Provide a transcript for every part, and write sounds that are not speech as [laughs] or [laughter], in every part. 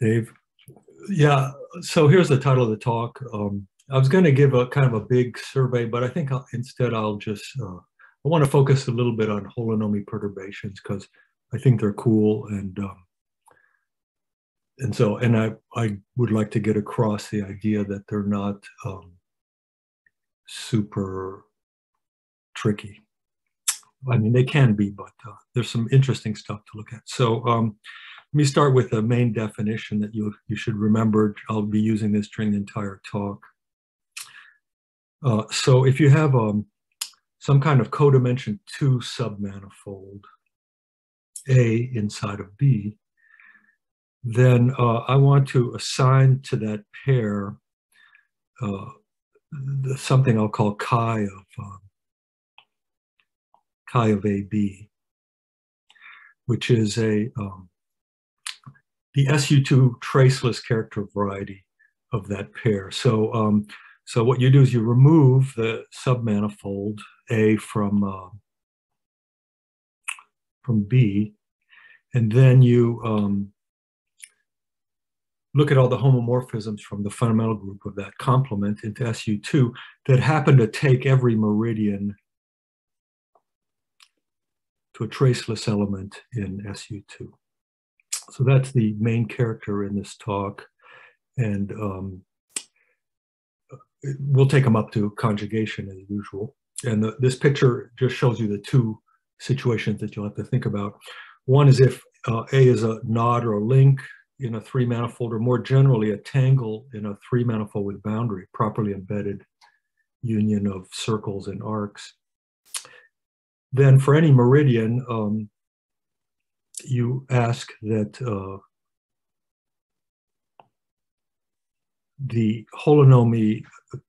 Dave. Yeah, so here's the title of the talk. Um, I was going to give a kind of a big survey, but I think I'll, instead I'll just, uh, I want to focus a little bit on holonomy perturbations because I think they're cool and um, and so and I I would like to get across the idea that they're not um, super tricky. I mean, they can be, but uh, there's some interesting stuff to look at. So um, let me start with the main definition that you, you should remember. I'll be using this during the entire talk. Uh, so if you have um, some kind of codimension 2 submanifold, A inside of B, then uh, I want to assign to that pair uh, something I'll call chi of um, chi of AB, which is a um, the SU2 traceless character variety of that pair. So, um, so what you do is you remove the submanifold A from uh, from B, and then you um, look at all the homomorphisms from the fundamental group of that complement into SU2 that happen to take every meridian to a traceless element in SU2. So that's the main character in this talk. And um, we'll take them up to conjugation as usual. And the, this picture just shows you the two situations that you'll have to think about. One is if uh, A is a knot or a link in a three manifold, or more generally a tangle in a three manifold with boundary, properly embedded union of circles and arcs. Then for any meridian, um, you ask that uh, the holonomy,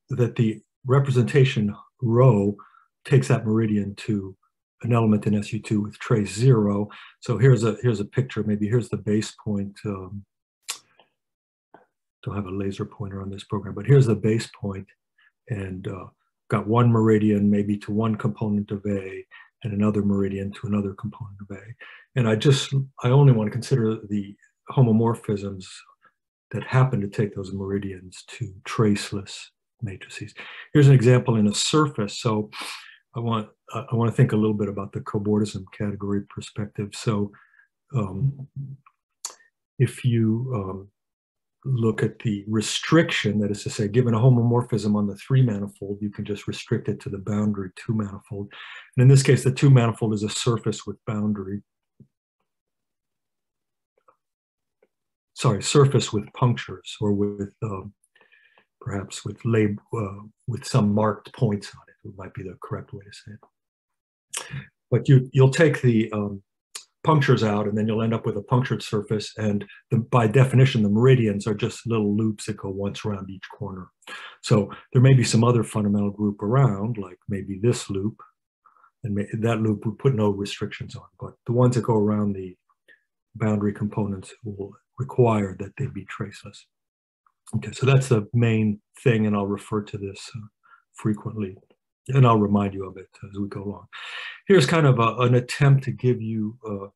that the representation rho takes that meridian to an element in SU2 with trace zero. So here's a here's a picture. Maybe here's the base point. Um, don't have a laser pointer on this program, but here's the base point, and uh, got one meridian maybe to one component of A, and another meridian to another component of A. And I just, I only want to consider the homomorphisms that happen to take those meridians to traceless matrices. Here's an example in a surface. So I want, I want to think a little bit about the cobordism category perspective. So um, if you um, look at the restriction, that is to say, given a homomorphism on the three manifold, you can just restrict it to the boundary two manifold. And in this case, the two manifold is a surface with boundary. Sorry, surface with punctures or with um, perhaps with lab, uh, with some marked points on it, it might be the correct way to say it. But you, you'll take the um, punctures out and then you'll end up with a punctured surface and the, by definition the meridians are just little loops that go once around each corner. So there may be some other fundamental group around like maybe this loop and may, that loop would put no restrictions on but the ones that go around the boundary components will require that they be traceless. Okay so that's the main thing and I'll refer to this uh, frequently and I'll remind you of it as we go along. Here's kind of a, an attempt to give you, uh,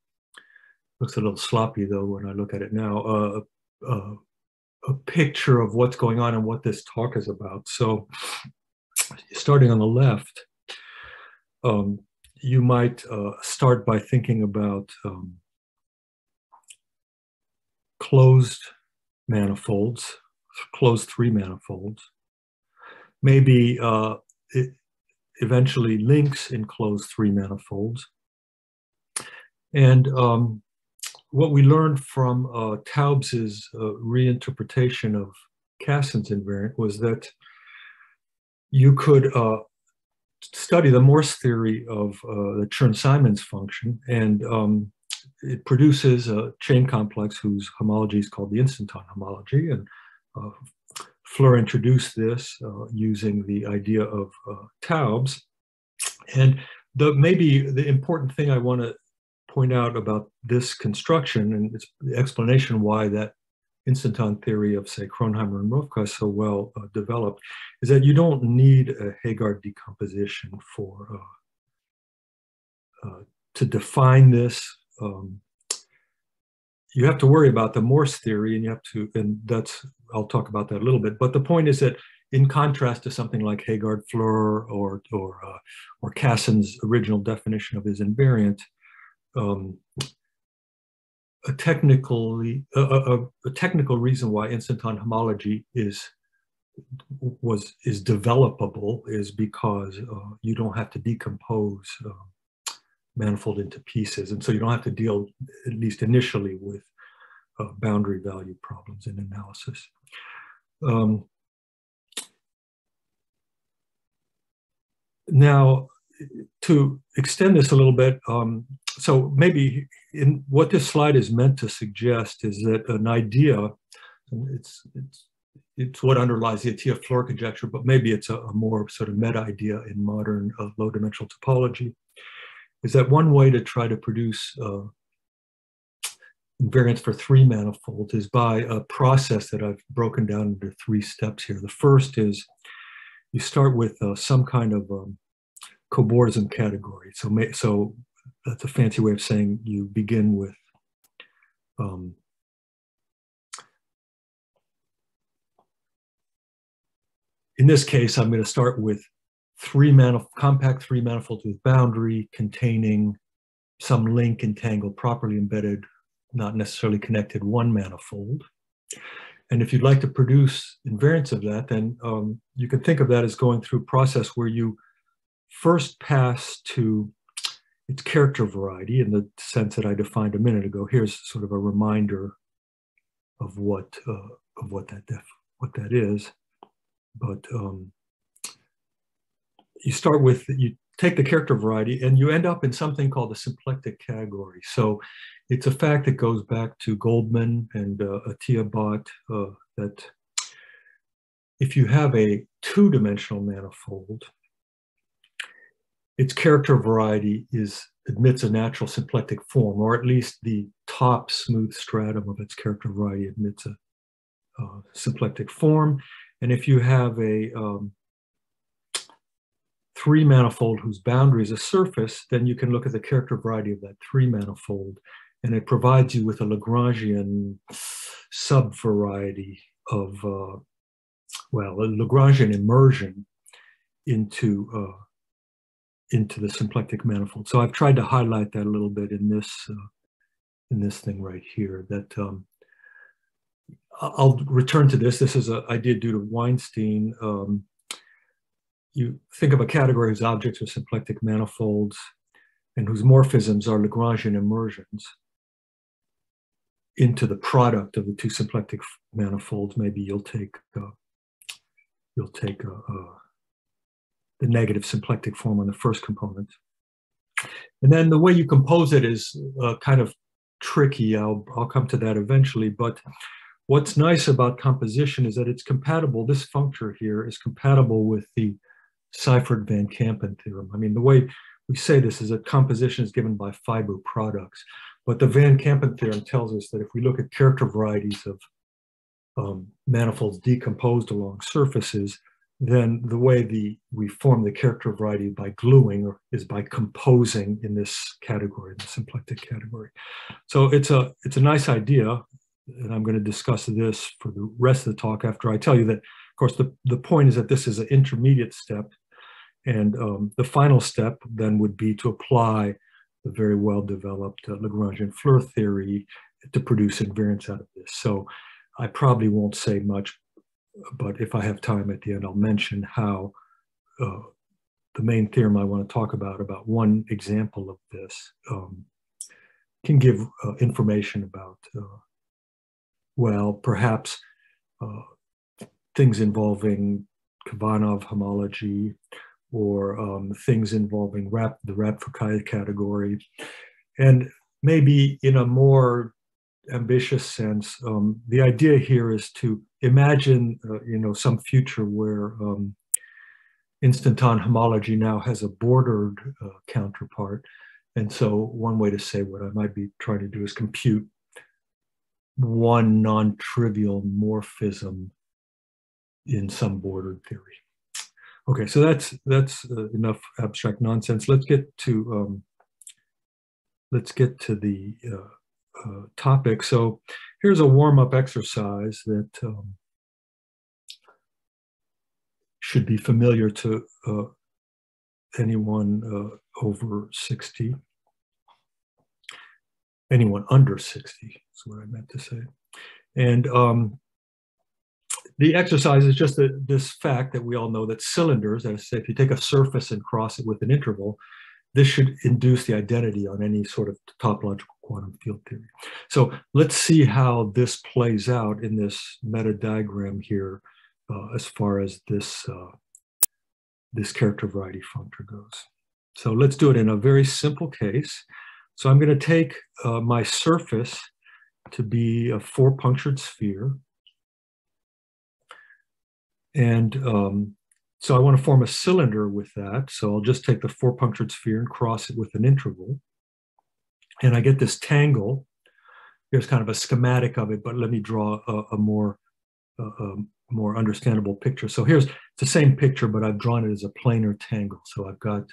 looks a little sloppy though when I look at it now, uh, uh, a picture of what's going on and what this talk is about. So starting on the left, um, you might uh, start by thinking about um, closed manifolds, closed three manifolds. Maybe uh, it, eventually links in closed three manifolds. And um, what we learned from uh, Taubes's uh, reinterpretation of Casson's invariant was that you could uh, study the Morse theory of uh, the Chern-Simons function, and um, it produces a chain complex whose homology is called the instanton homology. And Floer introduced this uh, using the idea of uh, Taubes. And the maybe the important thing I want to point out about this construction and its explanation why that instanton theory of, say, Kronheimer and Mrowka is so well uh, developed is that you don't need a Heegaard decomposition for uh, uh, to define this. Um, you have to worry about the Morse theory, and you have to, and that's I'll talk about that a little bit. But the point is that, in contrast to something like Heegaard Floer or or uh, or Casson's original definition of his invariant, um, a technically a, a, a, technical reason why instanton homology is was is developable is because uh, you don't have to decompose uh, manifold into pieces, and so you don't have to deal at least initially with uh, boundary value problems in analysis. Um, now, to extend this a little bit, um, so maybe in what this slide is meant to suggest is that an idea, it's, it's, it's what underlies the Atiyah-Floer conjecture, but maybe it's a, a, more sort of meta idea in modern uh, low dimensional topology, is that one way to try to produce uh, invariants for three manifolds is by a process that I've broken down into three steps here. The first is you start with uh, some kind of um, cobordism category. So, so that's a fancy way of saying you begin with um, in this case, I'm going to start with three manif compact three manifolds with boundary containing some link entangled, properly embedded, not necessarily connected one manifold. And if you'd like to produce invariants of that, then um, you can think of that as going through a process where you first pass to its character variety in the sense that I defined a minute ago. Here's sort of a reminder of what uh, of what that what that is. But um, you start with you take the character variety and you end up in something called the symplectic category. So it's a fact that goes back to Goldman and uh, Atiyah Bott uh, that if you have a two-dimensional manifold its character variety is admits a natural symplectic form, or at least the top smooth stratum of its character variety admits a uh, symplectic form. And if you have a um, three manifold whose boundary is a surface, then you can look at the character variety of that three manifold, and it provides you with a Lagrangian subvariety of, uh, well, a Lagrangian immersion into uh, into the symplectic manifold. So I've tried to highlight that a little bit in this uh, in this thing right here. That um, I'll return to this. This is an idea due to Weinstein. Um, you think of a category whose objects are symplectic manifolds and whose morphisms are Lagrangian immersions into the product of the two symplectic manifolds. Maybe you'll take uh, you'll take a, a the negative symplectic form on the first component. And then the way you compose it is uh, kind of tricky. I'll, I'll come to that eventually. But what's nice about composition is that it's compatible. This functor here is compatible with the Seifert Van Kampen theorem. I mean, the way we say this is that composition is given by fiber products. But the Van Kampen theorem tells us that if we look at character varieties of um, manifolds decomposed along surfaces, then the way the we form the character variety by gluing or is by composing in this category, the symplectic category. So it's a it's a nice idea, and I'm going to discuss this for the rest of the talk after I tell you that, of course, the, the point is that this is an intermediate step, and um, the final step then would be to apply the very well-developed uh, Lagrangian Floer theory to produce invariants out of this. So I probably won't say much but if I have time at the end, I'll mention how uh, the main theorem I want to talk about, about one example of this, um, can give uh, information about, uh, well, perhaps uh, things involving Khovanov homology or um, things involving rap, the wrapped Fukaya category. And maybe in a more ambitious sense, um, the idea here is to imagine, uh, you know, some future where um, instanton homology now has a bordered uh, counterpart. And so one way to say what I might be trying to do is compute one non-trivial morphism in some bordered theory. Okay, so that's that's uh, enough abstract nonsense. Let's get to um, let's get to the uh, uh, topic. So here's a warm-up exercise that um, should be familiar to uh, anyone uh, over 60. Anyone under 60 is what I meant to say. And um, the exercise is just this fact that we all know that cylinders, as say, if you take a surface and cross it with an interval, this should induce the identity on any sort of topological quantum field theory. So let's see how this plays out in this meta diagram here uh, as far as this, uh, this character variety functor goes. So let's do it in a very simple case. So I'm going to take uh, my surface to be a four punctured sphere. And um, so I want to form a cylinder with that. So I'll just take the four punctured sphere and cross it with an interval. And I get this tangle. Here's kind of a schematic of it, but let me draw a, a more more understandable picture. So here's the same picture, but I've drawn it as a planar tangle. So I've got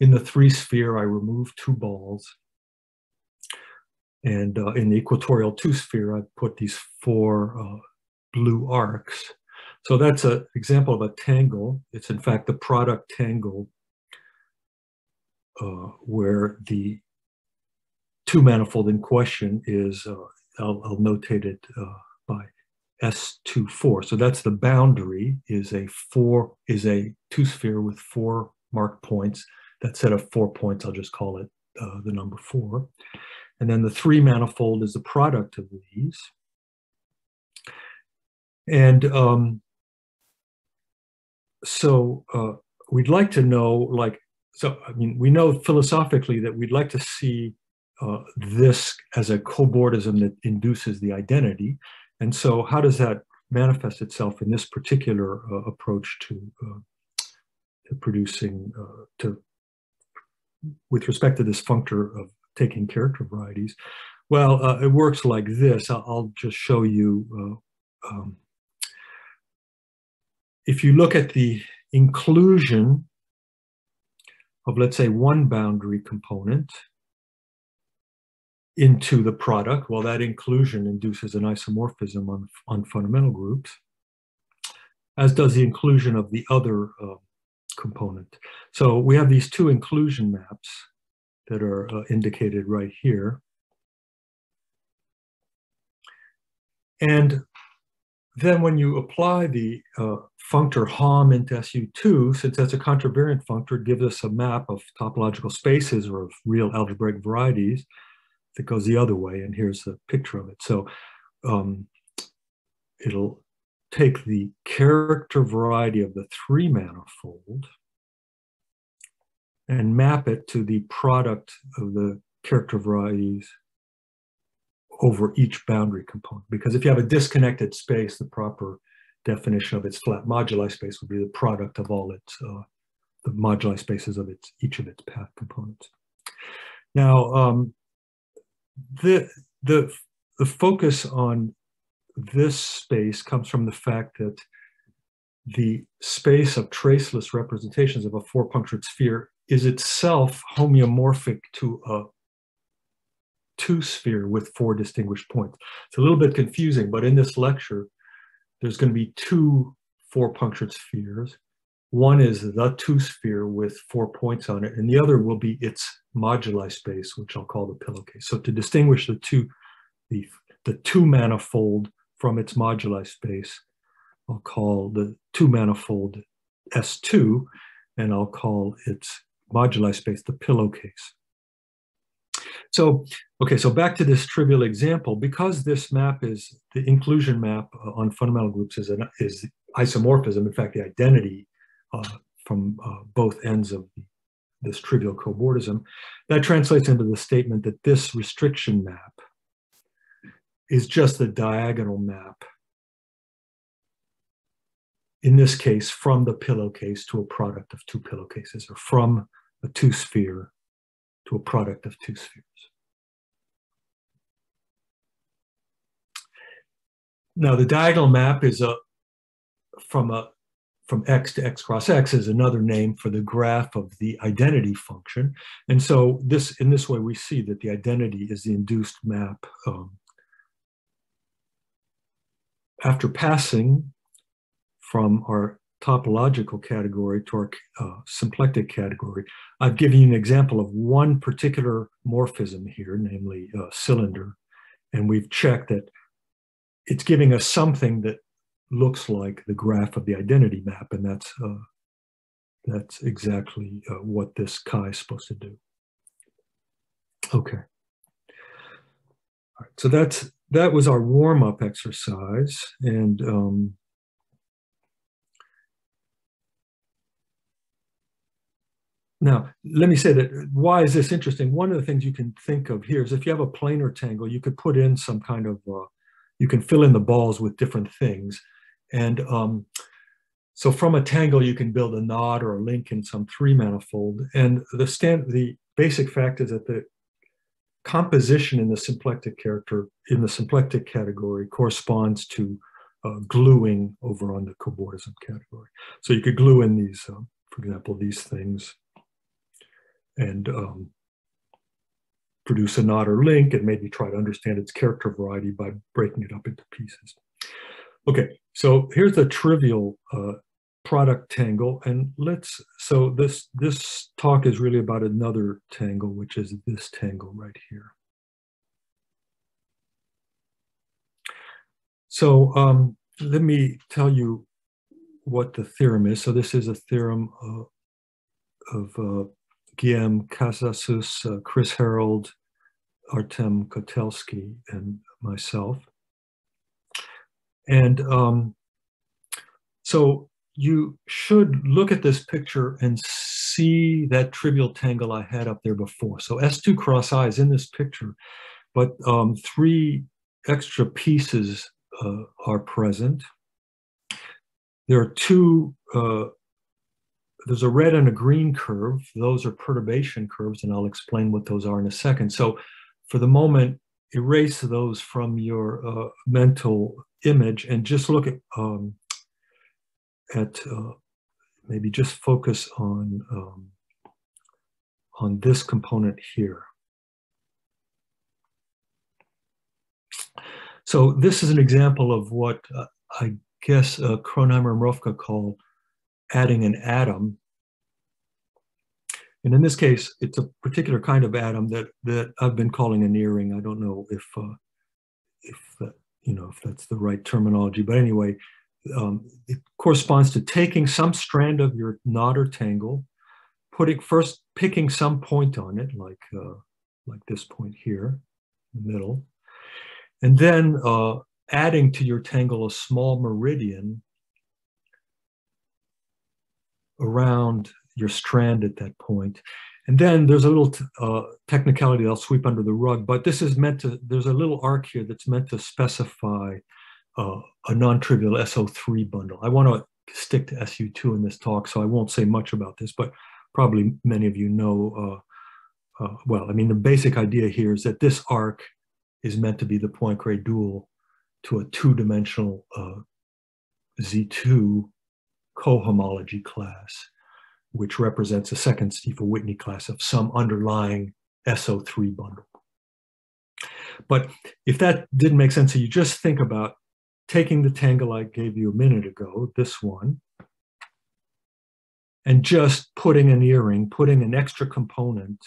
in the three sphere, I remove two balls. And uh, in the equatorial two sphere, I put these four uh, blue arcs. So that's an example of a tangle. It's in fact the product tangle uh, where the two manifold in question is, uh, I'll, I'll, notate it uh, by S24. So that's the boundary is a four, is a two sphere with four marked points. That set of four points, I'll just call it uh, the number four. And then the three manifold is the product of these. And um, so uh, we'd like to know, like, so I mean, we know philosophically that we'd like to see uh, this as a cobordism that induces the identity. And so, how does that manifest itself in this particular uh, approach to, uh, to producing, uh, to with respect to this functor of taking character varieties? Well, uh, it works like this. I'll, I'll just show you um, if you look at the inclusion of, let's say, one boundary component into the product, well, that inclusion induces an isomorphism on, on fundamental groups, as does the inclusion of the other uh, component. So we have these two inclusion maps that are uh, indicated right here. And then when you apply the uh, functor HOM into SU2, since that's a contravariant functor, gives us a map of topological spaces or of real algebraic varieties that goes the other way. And here's the picture of it. So um, it'll take the character variety of the three manifold and map it to the product of the character varieties over each boundary component. Because if you have a disconnected space, the proper definition of its flat moduli space would be the product of all its, uh, the moduli spaces of its, each of its path components. Now, um, the, the, the focus on this space comes from the fact that the space of traceless representations of a four punctured sphere is itself homeomorphic to a two sphere with four distinguished points. It's a little bit confusing, but in this lecture, there's going to be two four punctured spheres. One is the two sphere with four points on it, and the other will be its moduli space, which I'll call the pillowcase. So to distinguish the two, the, the two manifold from its moduli space, I'll call the two manifold S2, and I'll call its moduli space the pillowcase. So, okay, so back to this trivial example, because this map is, the inclusion map uh, on fundamental groups is, an, is isomorphism, in fact, the identity uh, from uh, both ends of this trivial cobordism, that translates into the statement that this restriction map is just the diagonal map in this case, from the pillowcase to a product of two pillowcases, or from a two sphere to a product of two spheres. Now the diagonal map is a from a from x to x cross x is another name for the graph of the identity function. And so this, in this way, we see that the identity is the induced map um, after passing from our topological category to our uh, symplectic category, I've given you an example of one particular morphism here, namely uh, cylinder, and we've checked that it's giving us something that looks like the graph of the identity map, and that's uh, that's exactly uh, what this chi is supposed to do. Okay. All right, so that's that was our warm-up exercise, and um, Now, let me say that why is this interesting? One of the things you can think of here is if you have a planar tangle, you could put in some kind of, uh, you can fill in the balls with different things. And um, so from a tangle, you can build a knot or a link in some three manifold. And the, stand, the basic fact is that the composition in the symplectic character, in the symplectic category corresponds to uh, gluing over on the cobordism category. So you could glue in these, uh, for example, these things and um, produce a knot or link and maybe try to understand its character variety by breaking it up into pieces. Okay, so here's the trivial uh, product tangle and let's, so this, this talk is really about another tangle, which is this tangle right here. So um, let me tell you what the theorem is. So this is a theorem uh, of uh, Guillaume Cazassus, uh, Chris Herald, Artem Kotelskiy, and myself. And um, so you should look at this picture and see that trivial tangle I had up there before. So S2 cross I is in this picture, but um, three extra pieces uh, are present. There are two uh, there's a red and a green curve. Those are perturbation curves, and I'll explain what those are in a second. So for the moment, erase those from your uh, mental image and just look at, um, at uh, maybe just focus on, um, on this component here. So this is an example of what uh, I guess uh, Kronheimer and Mrowka call adding an atom. And in this case, it's a particular kind of atom that, that I've been calling an earring. I don't know if, uh, if that, you know, if that's the right terminology, but anyway, um, it corresponds to taking some strand of your knot or tangle, putting first picking some point on it, like uh, like this point here, in the middle, and then uh, adding to your tangle a small meridian around your strand at that point. And then there's a little uh, technicality I'll sweep under the rug, but this is meant to, there's a little arc here that's meant to specify uh, a non-trivial SO3 bundle. I want to stick to SU2 in this talk, so I won't say much about this, but probably many of you know, uh, uh well, I mean, the basic idea here is that this arc is meant to be the Poincare dual to a two-dimensional uh, Z2 cohomology class, which represents a second Stiefel-Whitney class of some underlying SO3 bundle. But if that didn't make sense, so you just think about taking the tangle I gave you a minute ago, this one, and just putting an earring, putting an extra component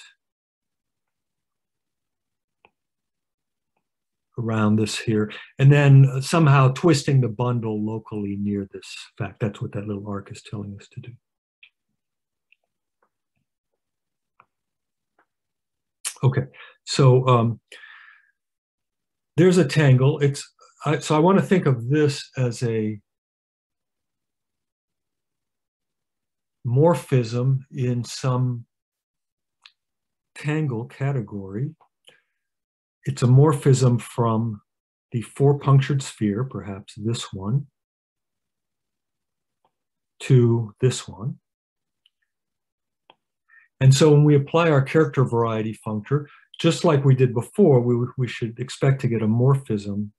around this here, and then somehow twisting the bundle locally near this fact. That's what that little arc is telling us to do. Okay, so um, there's a tangle. It's I, so I want to think of this as a morphism in some tangle category it's a morphism from the four punctured sphere, perhaps this one, to this one. And so when we apply our character variety functor, just like we did before, we, we should expect to get a morphism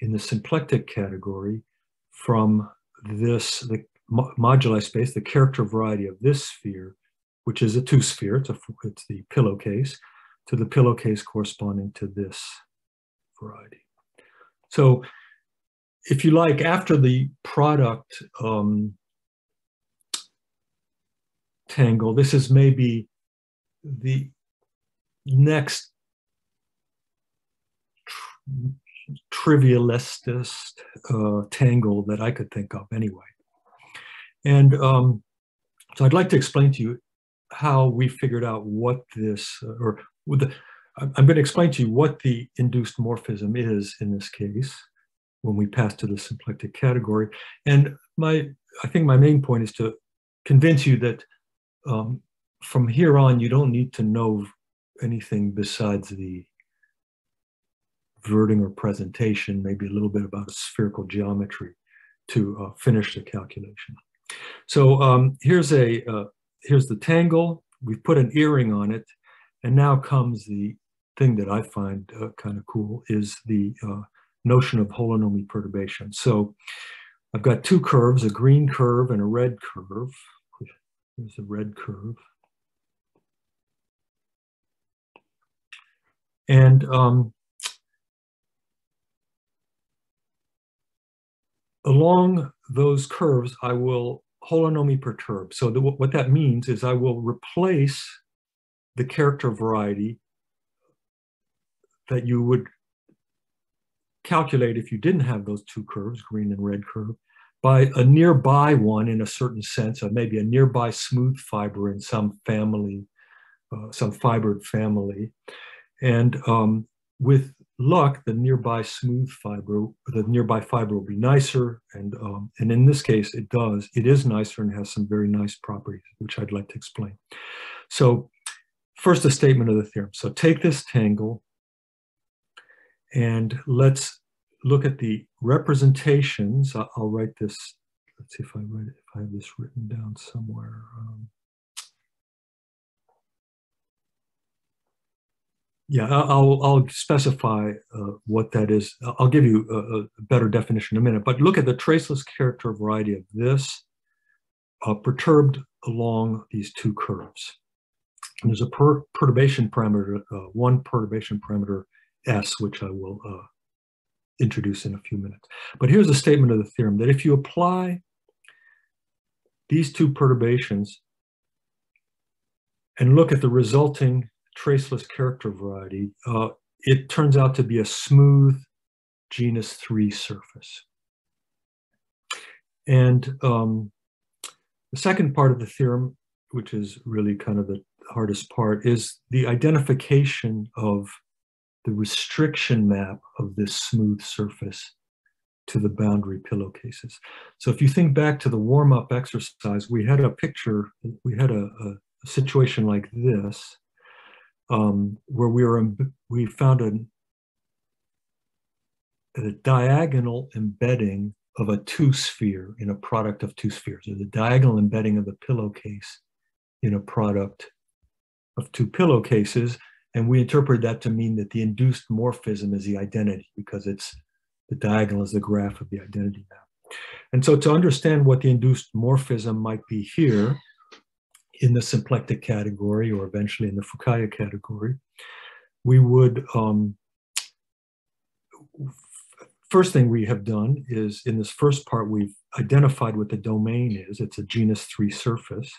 in the symplectic category from this, the, moduli space, the character variety of this sphere, which is a two sphere, it's, a, it's the pillowcase, to the pillowcase corresponding to this variety. So if you like, after the product um, tangle, this is maybe the next trivialistest uh, tangle that I could think of anyway. And um, so I'd like to explain to you how we figured out what this, uh, or the, I'm going to explain to you what the induced morphism is in this case when we pass to the symplectic category. And my, I think my main point is to convince you that um, from here on, you don't need to know anything besides the Wirtinger presentation, maybe a little bit about spherical geometry to uh, finish the calculation. So um, here's a uh, here's the tangle. We've put an earring on it, and now comes the thing that I find uh, kind of cool is the uh, notion of holonomy perturbation. So I've got two curves, a green curve and a red curve. Here's a red curve. And um, along those curves, I will holonomy perturb. So the, what that means is I will replace the character variety that you would calculate if you didn't have those two curves, green and red curve, by a nearby one in a certain sense, or maybe a nearby smooth fiber in some family, uh, some fibered family. And um, with luck, the nearby smooth fiber, the nearby fiber will be nicer. And, um, and in this case, it does. It is nicer and has some very nice properties, which I'd like to explain. So first, a statement of the theorem. So take this tangle and let's look at the representations. I'll, I'll write this. Let's see if I write it, if I have this written down somewhere. Um, Yeah, I'll, I'll specify uh, what that is. I'll give you a, a, better definition in a minute, but look at the traceless character variety of this uh, perturbed along these two curves. And there's a per perturbation parameter, uh, one perturbation parameter S, which I will uh, introduce in a few minutes. But here's a statement of the theorem that if you apply these two perturbations and look at the resulting traceless character variety, uh, it turns out to be a smooth genus 3 surface. And um, the second part of the theorem, which is really kind of the hardest part, is the identification of the restriction map of this smooth surface to the boundary pillowcases. So if you think back to the warm-up exercise, we had a picture, we had a, a situation like this, um, where we were we found a, a diagonal embedding of a two sphere in a product of two spheres, or the diagonal embedding of the pillowcase in a product of two pillowcases. And we interpret that to mean that the induced morphism is the identity because it's the diagonal is the graph of the identity map. And so to understand what the induced morphism might be here, in the symplectic category or eventually in the Fukaya category, we would, um, first thing we have done is in this first part, we've identified what the domain is. It's a genus three surface.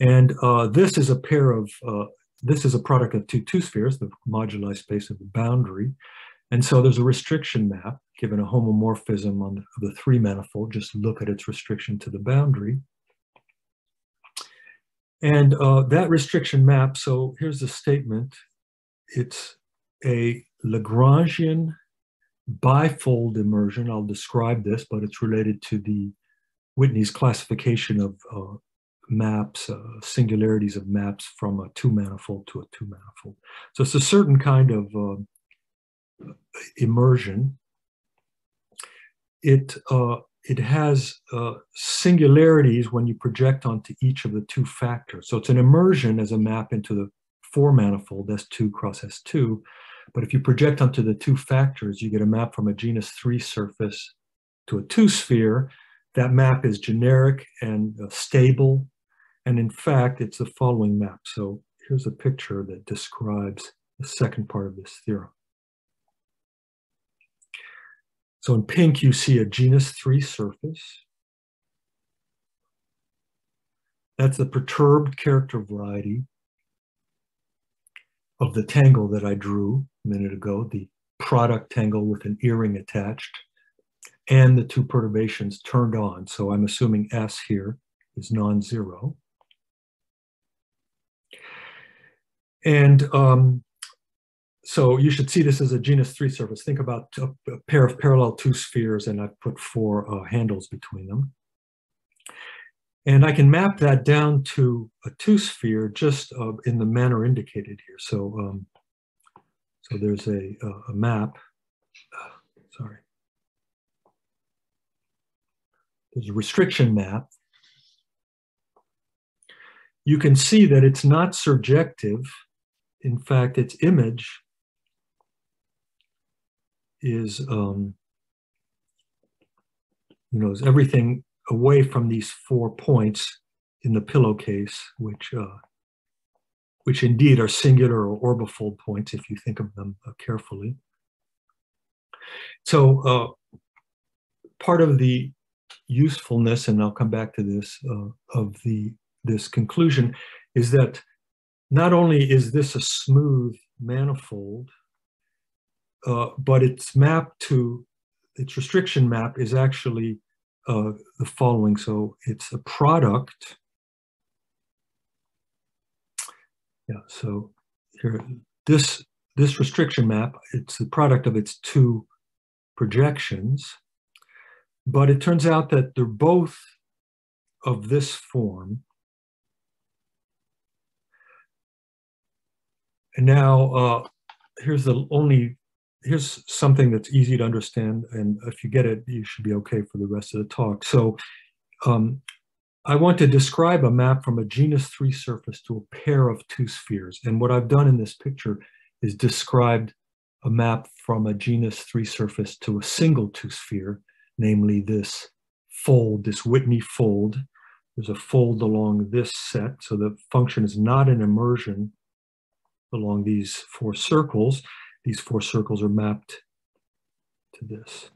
And uh, this is a pair of, uh, this is a product of two two spheres, the moduli space of the boundary. And so there's a restriction map given a homomorphism on the, the three manifold, just look at its restriction to the boundary. And uh, that restriction map, so here's the statement. It's a Lagrangian bifold immersion. I'll describe this, but it's related to the Whitney's classification of uh, maps, uh, singularities of maps from a two manifold to a two manifold. So it's a certain kind of uh, immersion. It uh, it has uh, singularities when you project onto each of the two factors. So it's an immersion as a map into the four manifold S2 cross S2. But if you project onto the two factors, you get a map from a genus three surface to a two sphere that map is generic and uh, stable. And in fact, it's the following map. So here's a picture that describes the second part of this theorem. So in pink, you see a genus 3 surface. That's the perturbed character variety of the tangle that I drew a minute ago, the product tangle with an earring attached, and the two perturbations turned on. So I'm assuming S here is non-zero. And um, so you should see this as a genus three surface. Think about a, a pair of parallel two spheres and I've put four uh, handles between them. And I can map that down to a two sphere just uh, in the manner indicated here. So, um, so there's a, a map, uh, [sighs] sorry. There's a restriction map. You can see that it's not surjective. In fact, its image is, um, you know, is everything away from these four points in the pillowcase, which uh, which indeed are singular or orbifold points if you think of them uh, carefully. So uh, part of the usefulness, and I'll come back to this, uh, of the this conclusion is that not only is this a smooth manifold, uh, but its map to its restriction map is actually uh, the following. So it's a product. Yeah, so here, this, this restriction map, it's the product of its two projections, but it turns out that they're both of this form. And now, uh, here's the only here's something that's easy to understand, and if you get it, you should be okay for the rest of the talk. So um, I want to describe a map from a genus 3 surface to a pair of two spheres. And what I've done in this picture is described a map from a genus 3 surface to a single two sphere, namely this fold, this Whitney fold. There's a fold along this set, so the function is not an immersion along these four circles these four circles are mapped to this.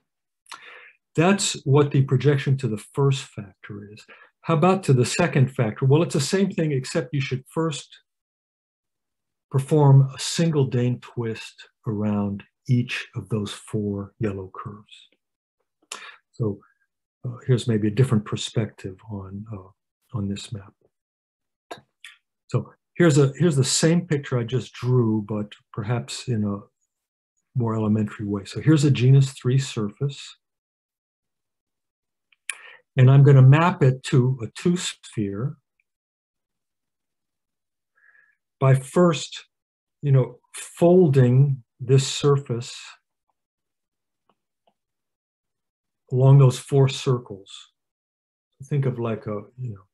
That's what the projection to the first factor is. How about to the second factor? Well, it's the same thing, except you should first perform a single Dehn twist around each of those four yellow curves. So uh, here's maybe a different perspective on, uh, on this map. So here's, a, here's the same picture I just drew, but perhaps in a more elementary way. So here's a genus 3 surface. And I'm going to map it to a two sphere by first, you know, folding this surface along those four circles. Think of like a, you know,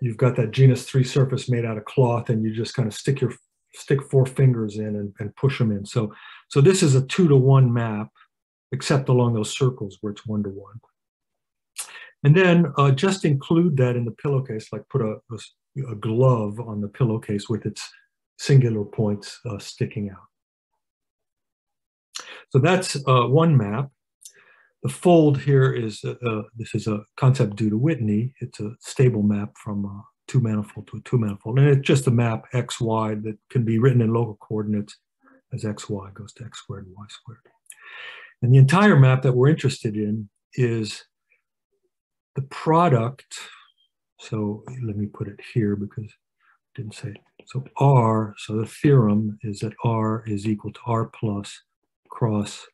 you've got that genus 3 surface made out of cloth and you just kind of stick your stick four fingers in and, and push them in. So, so this is a two to one map, except along those circles where it's one to one. And then uh, just include that in the pillowcase, like put a, a, a glove on the pillowcase with its singular points uh, sticking out. So that's uh, one map. The fold here is, uh, uh, this is a concept due to Whitney. It's a stable map from uh, two manifold to a two manifold. And it's just a map xy that can be written in local coordinates as xy goes to x squared and y squared. And the entire map that we're interested in is the product. So let me put it here because I didn't say it. So R, so the theorem is that R is equal to R plus cross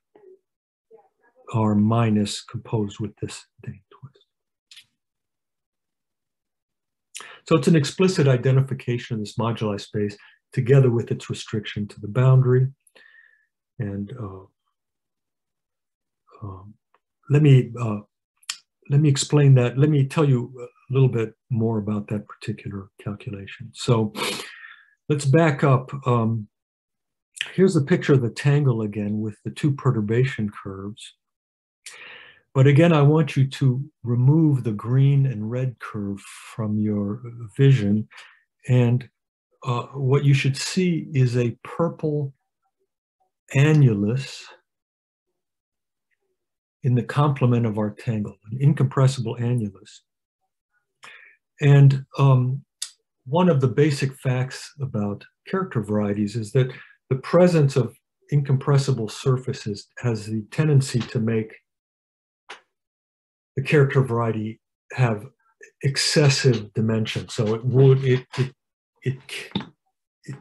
R minus composed with this thing. So it's an explicit identification of this moduli space together with its restriction to the boundary. And uh, um, let me uh, let me explain that. Let me tell you a little bit more about that particular calculation. So let's back up. Um, here's a picture of the tangle again with the two perturbation curves. But again, I want you to remove the green and red curve from your vision. And uh, what you should see is a purple annulus in the complement of our tangle, an incompressible annulus. And um, one of the basic facts about character varieties is that the presence of incompressible surfaces has the tendency to make the character variety have excessive dimension. So it would it it it, it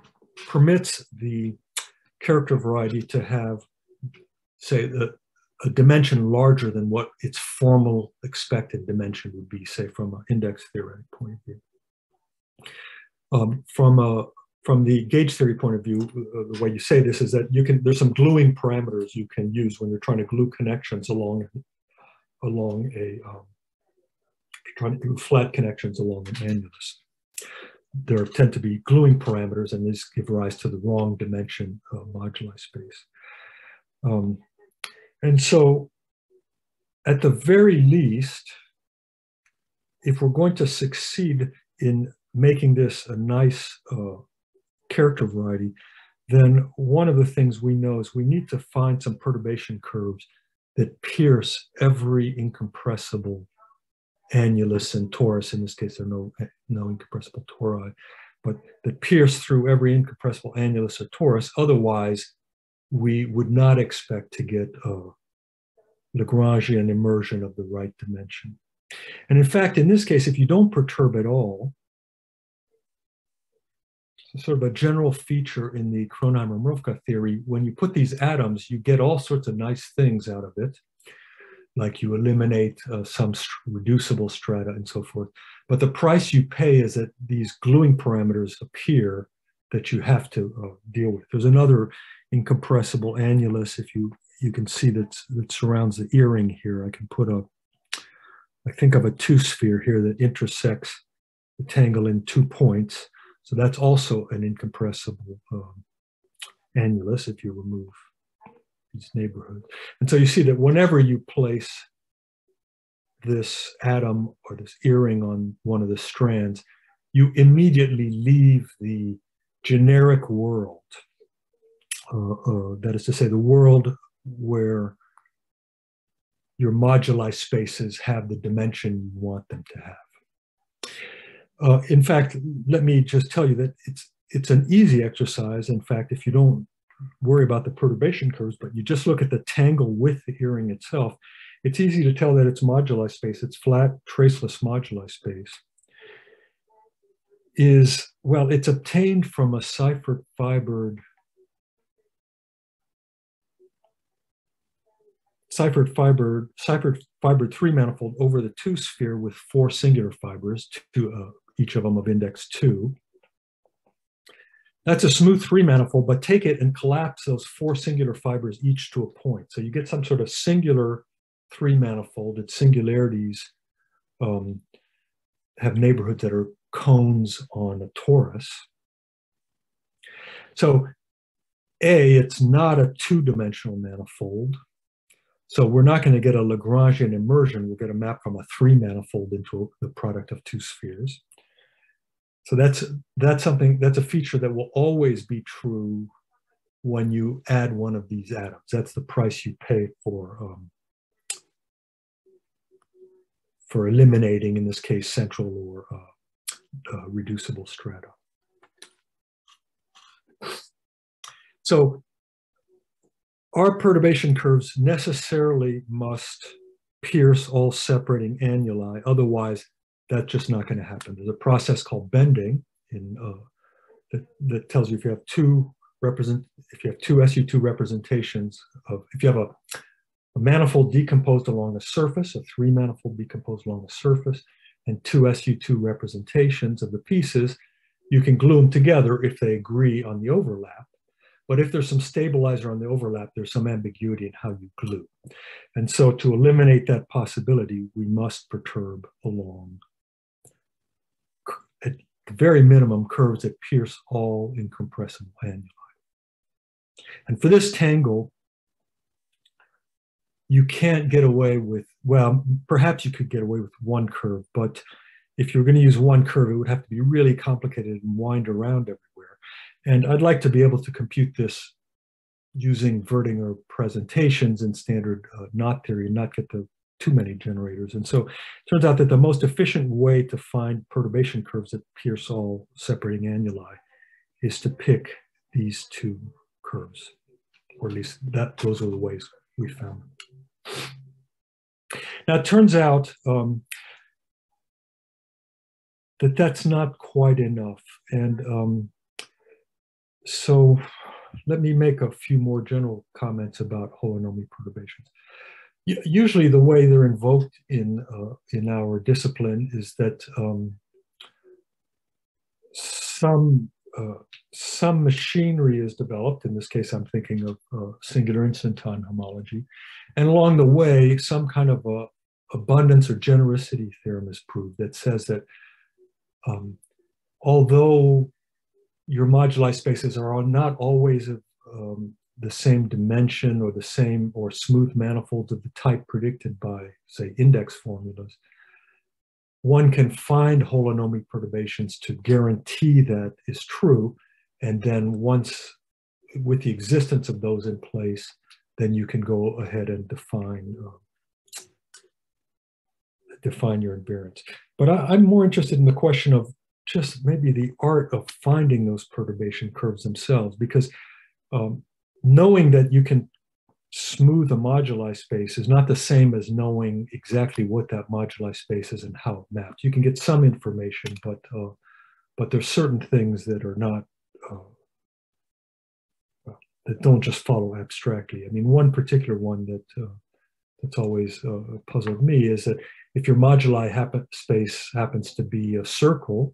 permits the character variety to have, say, the, a dimension larger than what its formal expected dimension would be, say, from an index theoretic point of view. Um, from a from the gauge theory point of view, uh, the way you say this is that you can there's some gluing parameters you can use when you're trying to glue connections along along a um, trying to do flat connections along an annulus. There tend to be gluing parameters, and these give rise to the wrong dimension uh, moduli space. Um, and so, at the very least, if we're going to succeed in making this a nice uh, character variety, then one of the things we know is we need to find some perturbation curves that pierce every incompressible annulus and torus. In this case, there are no, no incompressible tori, but that pierce through every incompressible annulus or torus. Otherwise, we would not expect to get a Lagrangian immersion of the right dimension. And in fact, in this case, if you don't perturb at all, sort of a general feature in the Kronheimer-Mrówka theory, when you put these atoms, you get all sorts of nice things out of it, like you eliminate uh, some st reducible strata and so forth. But the price you pay is that these gluing parameters appear that you have to uh, deal with. There's another incompressible annulus, if you you can see that that surrounds the earring here. I can put a, I think of a two sphere here that intersects the tangle in two points. So that's also an incompressible um, annulus if you remove these neighborhoods. And so you see that whenever you place this atom or this earring on one of the strands, you immediately leave the generic world. Uh, uh, that is to say, the world where your moduli spaces have the dimension you want them to have. Uh, in fact, let me just tell you that it's it's an easy exercise. In fact, if you don't worry about the perturbation curves, but you just look at the tangle with the earring itself, it's easy to tell that it's moduli space, it's flat traceless moduli space, is, well, it's obtained from a Seifert fibered Seifert fiber, Seifert fiber three manifold over the two sphere with four singular fibers, two, uh, each of them of index two. That's a smooth three manifold, but take it and collapse those four singular fibers each to a point. So you get some sort of singular three manifold. Its singularities um, have neighborhoods that are cones on a torus. So A, it's not a two-dimensional manifold. So we're not going to get a Lagrangian immersion. We'll get a map from a three manifold into the product of two spheres. So that's that's something that's a feature that will always be true when you add one of these atoms. That's the price you pay for um, for eliminating, in this case, central or uh, uh, reducible strata. So our perturbation curves necessarily must pierce all separating annuli. Otherwise, that's just not going to happen. There's a process called bending in, uh, that, that tells you if you have two represent if you have two SU2 representations of if you have a, a manifold decomposed along a surface, a three manifold decomposed along a surface, and two SU2 representations of the pieces, you can glue them together if they agree on the overlap. But if there's some stabilizer on the overlap, there's some ambiguity in how you glue. And so to eliminate that possibility, we must perturb along the very minimum curves that pierce all incompressible annuli. And for this tangle, you can't get away with, well, perhaps you could get away with one curve, but if you're going to use one curve, it would have to be really complicated and wind around everywhere. And I'd like to be able to compute this using Wirtinger presentations in standard uh, knot theory and not get to too many generators. And so it turns out that the most efficient way to find perturbation curves that pierce all separating annuli is to pick these two curves, or at least that those are the ways we found. Now it turns out um, that that's not quite enough. And um, so let me make a few more general comments about holonomy perturbations. Usually the way they're invoked in, uh, in our discipline is that um, some, uh, some machinery is developed. In this case, I'm thinking of uh, singular instanton homology. And along the way, some kind of a abundance or genericity theorem is proved that says that um, although your moduli spaces are not always um, the same dimension or the same or smooth manifolds of the type predicted by, say, index formulas, one can find holonomic perturbations to guarantee that is true. And then once, with the existence of those in place, then you can go ahead and define uh, define your invariants. But I, am more interested in the question of just maybe the art of finding those perturbation curves themselves, because um, knowing that you can smooth a moduli space is not the same as knowing exactly what that moduli space is and how it maps. You can get some information, but uh, but there's certain things that are not uh, that don't just follow abstractly. I mean, one particular one that uh, that's always uh, puzzled me is that if your moduli happen, space happens to be a circle,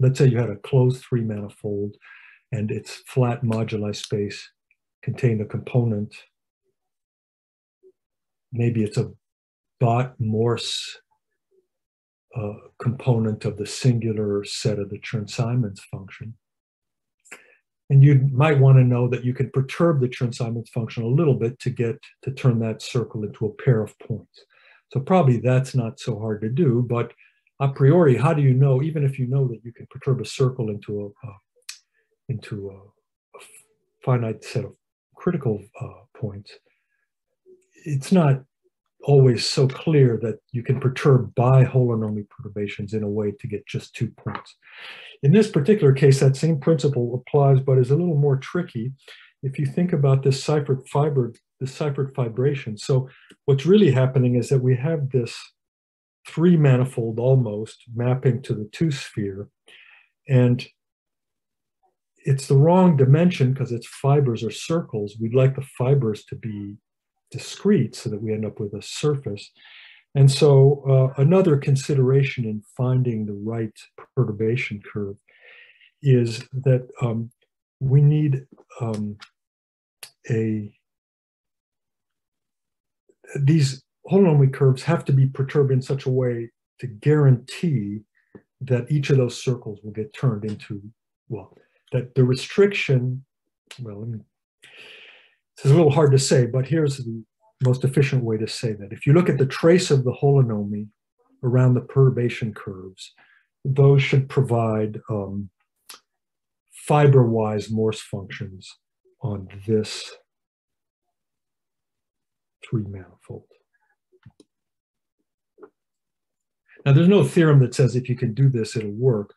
let's say you had a closed three manifold and its flat moduli space contained a component, maybe it's a Bott-Morse uh, component of the singular set of the Chern-Simons function. And you might want to know that you can perturb the Chern-Simons function a little bit to get to turn that circle into a pair of points. So probably that's not so hard to do, but a priori, how do you know, even if you know that you can perturb a circle into a, uh, into a, a, finite set of critical uh, points, it's not always so clear that you can perturb by holonomic perturbations in a way to get just two points. In this particular case, that same principle applies, but is a little more tricky. If you think about this Seifert fiber, the Seifert fibration. So what's really happening is that we have this three manifold almost mapping to the two sphere. And it's the wrong dimension because it's fibers or circles. We'd like the fibers to be discrete so that we end up with a surface. And so uh, another consideration in finding the right perturbation curve is that um, we need um, a, these holonomic curves have to be perturbed in such a way to guarantee that each of those circles will get turned into, well, that the restriction, well, me, it's a little hard to say, but here's the most efficient way to say that. If you look at the trace of the holonomy around the perturbation curves, those should provide um, fiber-wise Morse functions on this three manifold. Now, there's no theorem that says if you can do this, it'll work,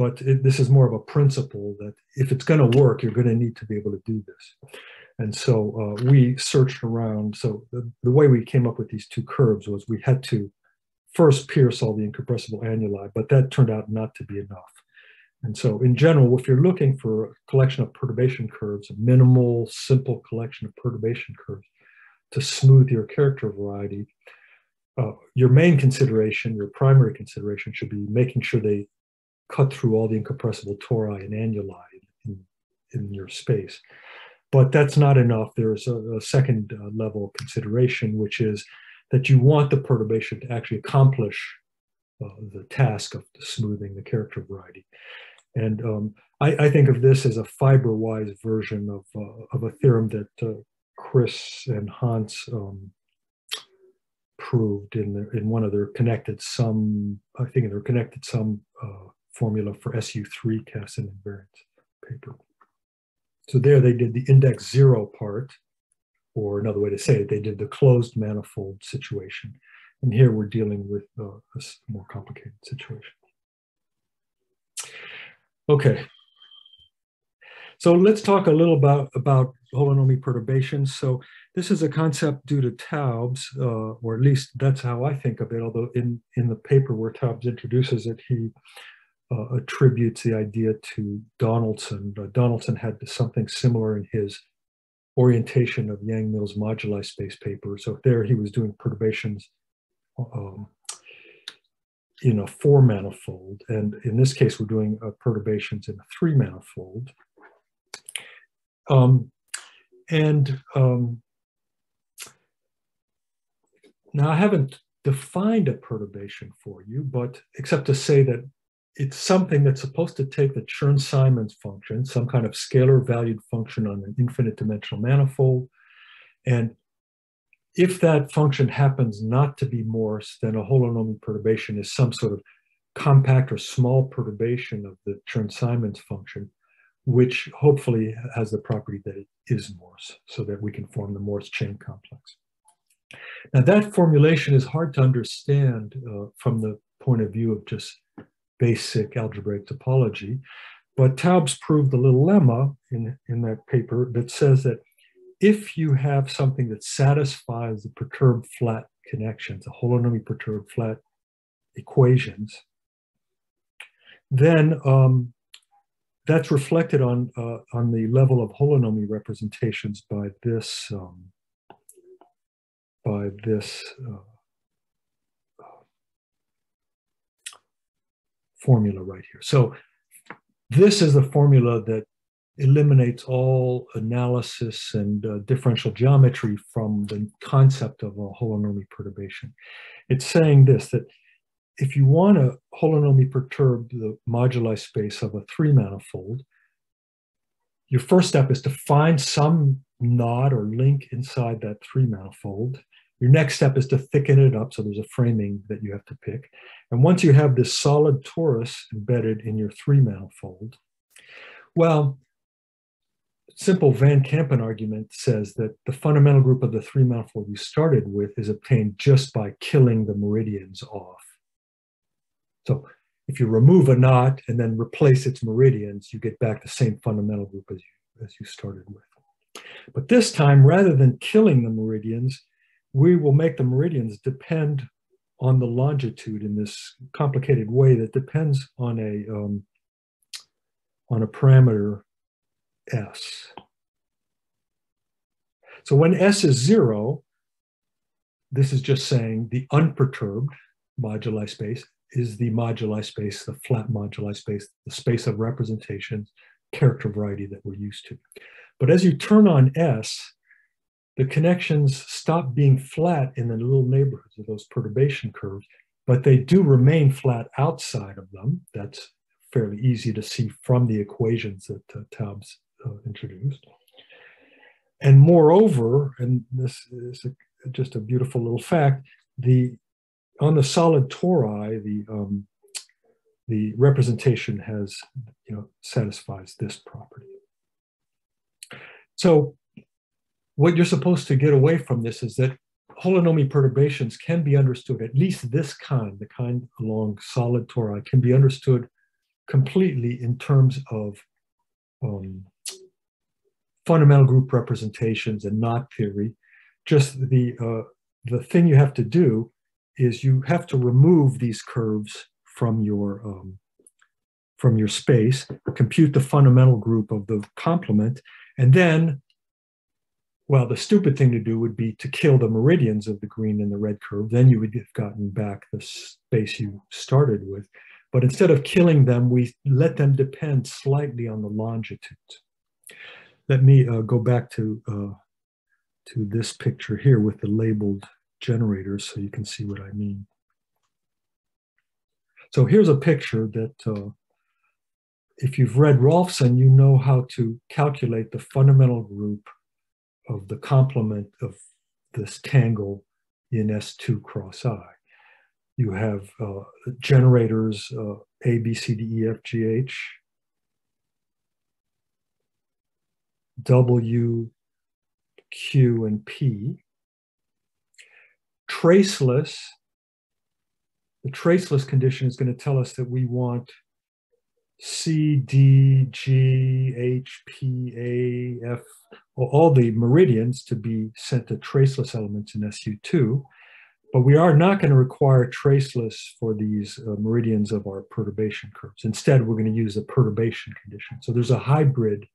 but it, this is more of a principle that if it's going to work, you're going to need to be able to do this. And so uh, we searched around. So the, the, way we came up with these two curves was we had to first pierce all the incompressible annuli, but that turned out not to be enough. And so in general, if you're looking for a collection of perturbation curves, a minimal, simple collection of perturbation curves to smooth your character variety, uh, your main consideration, your primary consideration should be making sure they cut through all the incompressible tori and annuli in, in your space. But that's not enough. There's a, a second uh, level consideration, which is that you want the perturbation to actually accomplish uh, the task of smoothing the character variety. And um, I, I, think of this as a fiber-wise version of, uh, of a theorem that uh, Chris and Hans um, proved in the, in one of their connected sum, I think in their connected sum uh, formula for SU3 Casson invariants paper. So there they did the index zero part, or another way to say it, they did the closed manifold situation. And here we're dealing with a more complicated situation. Okay. So let's talk a little about, about holonomy perturbations. So this is a concept due to Taubes, uh, or at least that's how I think of it, although in, in the paper where Taubes introduces it, he uh, attributes the idea to Donaldson. Uh, Donaldson had something similar in his orientation of Yang-Mills moduli space paper. So there he was doing perturbations um, in a four manifold. And in this case, we're doing uh, perturbations in a three manifold. Um, and um, now I haven't defined a perturbation for you, but except to say that it's something that's supposed to take the Chern-Simons function, some kind of scalar valued function on an infinite dimensional manifold. And if that function happens not to be Morse, then a holonomic perturbation is some sort of compact or small perturbation of the Chern-Simons function, which hopefully has the property that it is Morse, so that we can form the Morse chain complex. Now that formulation is hard to understand uh, from the point of view of just basic algebraic topology. But Taubes proved a little lemma in, in that paper that says that if you have something that satisfies the perturbed flat connections, the holonomy perturbed flat equations, then um, that's reflected on uh, on the level of holonomy representations by this um, by this uh, formula right here. So this is the formula that eliminates all analysis and uh, differential geometry from the concept of a holonomic perturbation. It's saying this, that if you want to holonomic perturb the moduli space of a three manifold, your first step is to find some knot or link inside that three manifold. Your next step is to thicken it up. So there's a framing that you have to pick. And once you have this solid torus embedded in your three manifold, well, simple Van Kampen argument says that the fundamental group of the three manifold you started with is obtained just by killing the meridians off. So if you remove a knot and then replace its meridians, you get back the same fundamental group as you, as you started with. But this time, rather than killing the meridians, we will make the meridians depend on the longitude in this complicated way that depends on a um, on a parameter s. So when s is zero, this is just saying the unperturbed moduli space is the moduli space, the flat moduli space, the space of representations, character variety that we're used to. But as you turn on S, the connections stop being flat in the little neighborhoods of those perturbation curves, but they do remain flat outside of them. That's fairly easy to see from the equations that uh, Taubes uh, introduced. And moreover, and this is a, just a beautiful little fact, the on the solid tori, the um, the representation has, you know, satisfies this property. So what you're supposed to get away from this is that holonomy perturbations can be understood, at least this kind, the kind along solid tori, can be understood completely in terms of um, fundamental group representations and knot theory. Just the, uh, the thing you have to do is you have to remove these curves from your, um, from your space, compute the fundamental group of the complement, and then well, the stupid thing to do would be to kill the meridians of the green and the red curve. Then you would have gotten back the space you started with. But instead of killing them, we let them depend slightly on the longitudes. Let me uh, go back to, uh, to this picture here with the labeled generators so you can see what I mean. So here's a picture that uh, if you've read Rolfsen, you know how to calculate the fundamental group of the complement of this tangle in S2 cross I. You have uh, generators uh, A, B, C, D, E, F, G, H, W, Q, and P. Traceless, the traceless condition is going to tell us that we want C, D, G, H, P, A, F, all the meridians to be sent to traceless elements in SU2, but we are not going to require traceless for these uh, meridians of our perturbation curves. Instead, we're going to use a perturbation condition. So there's a hybrid,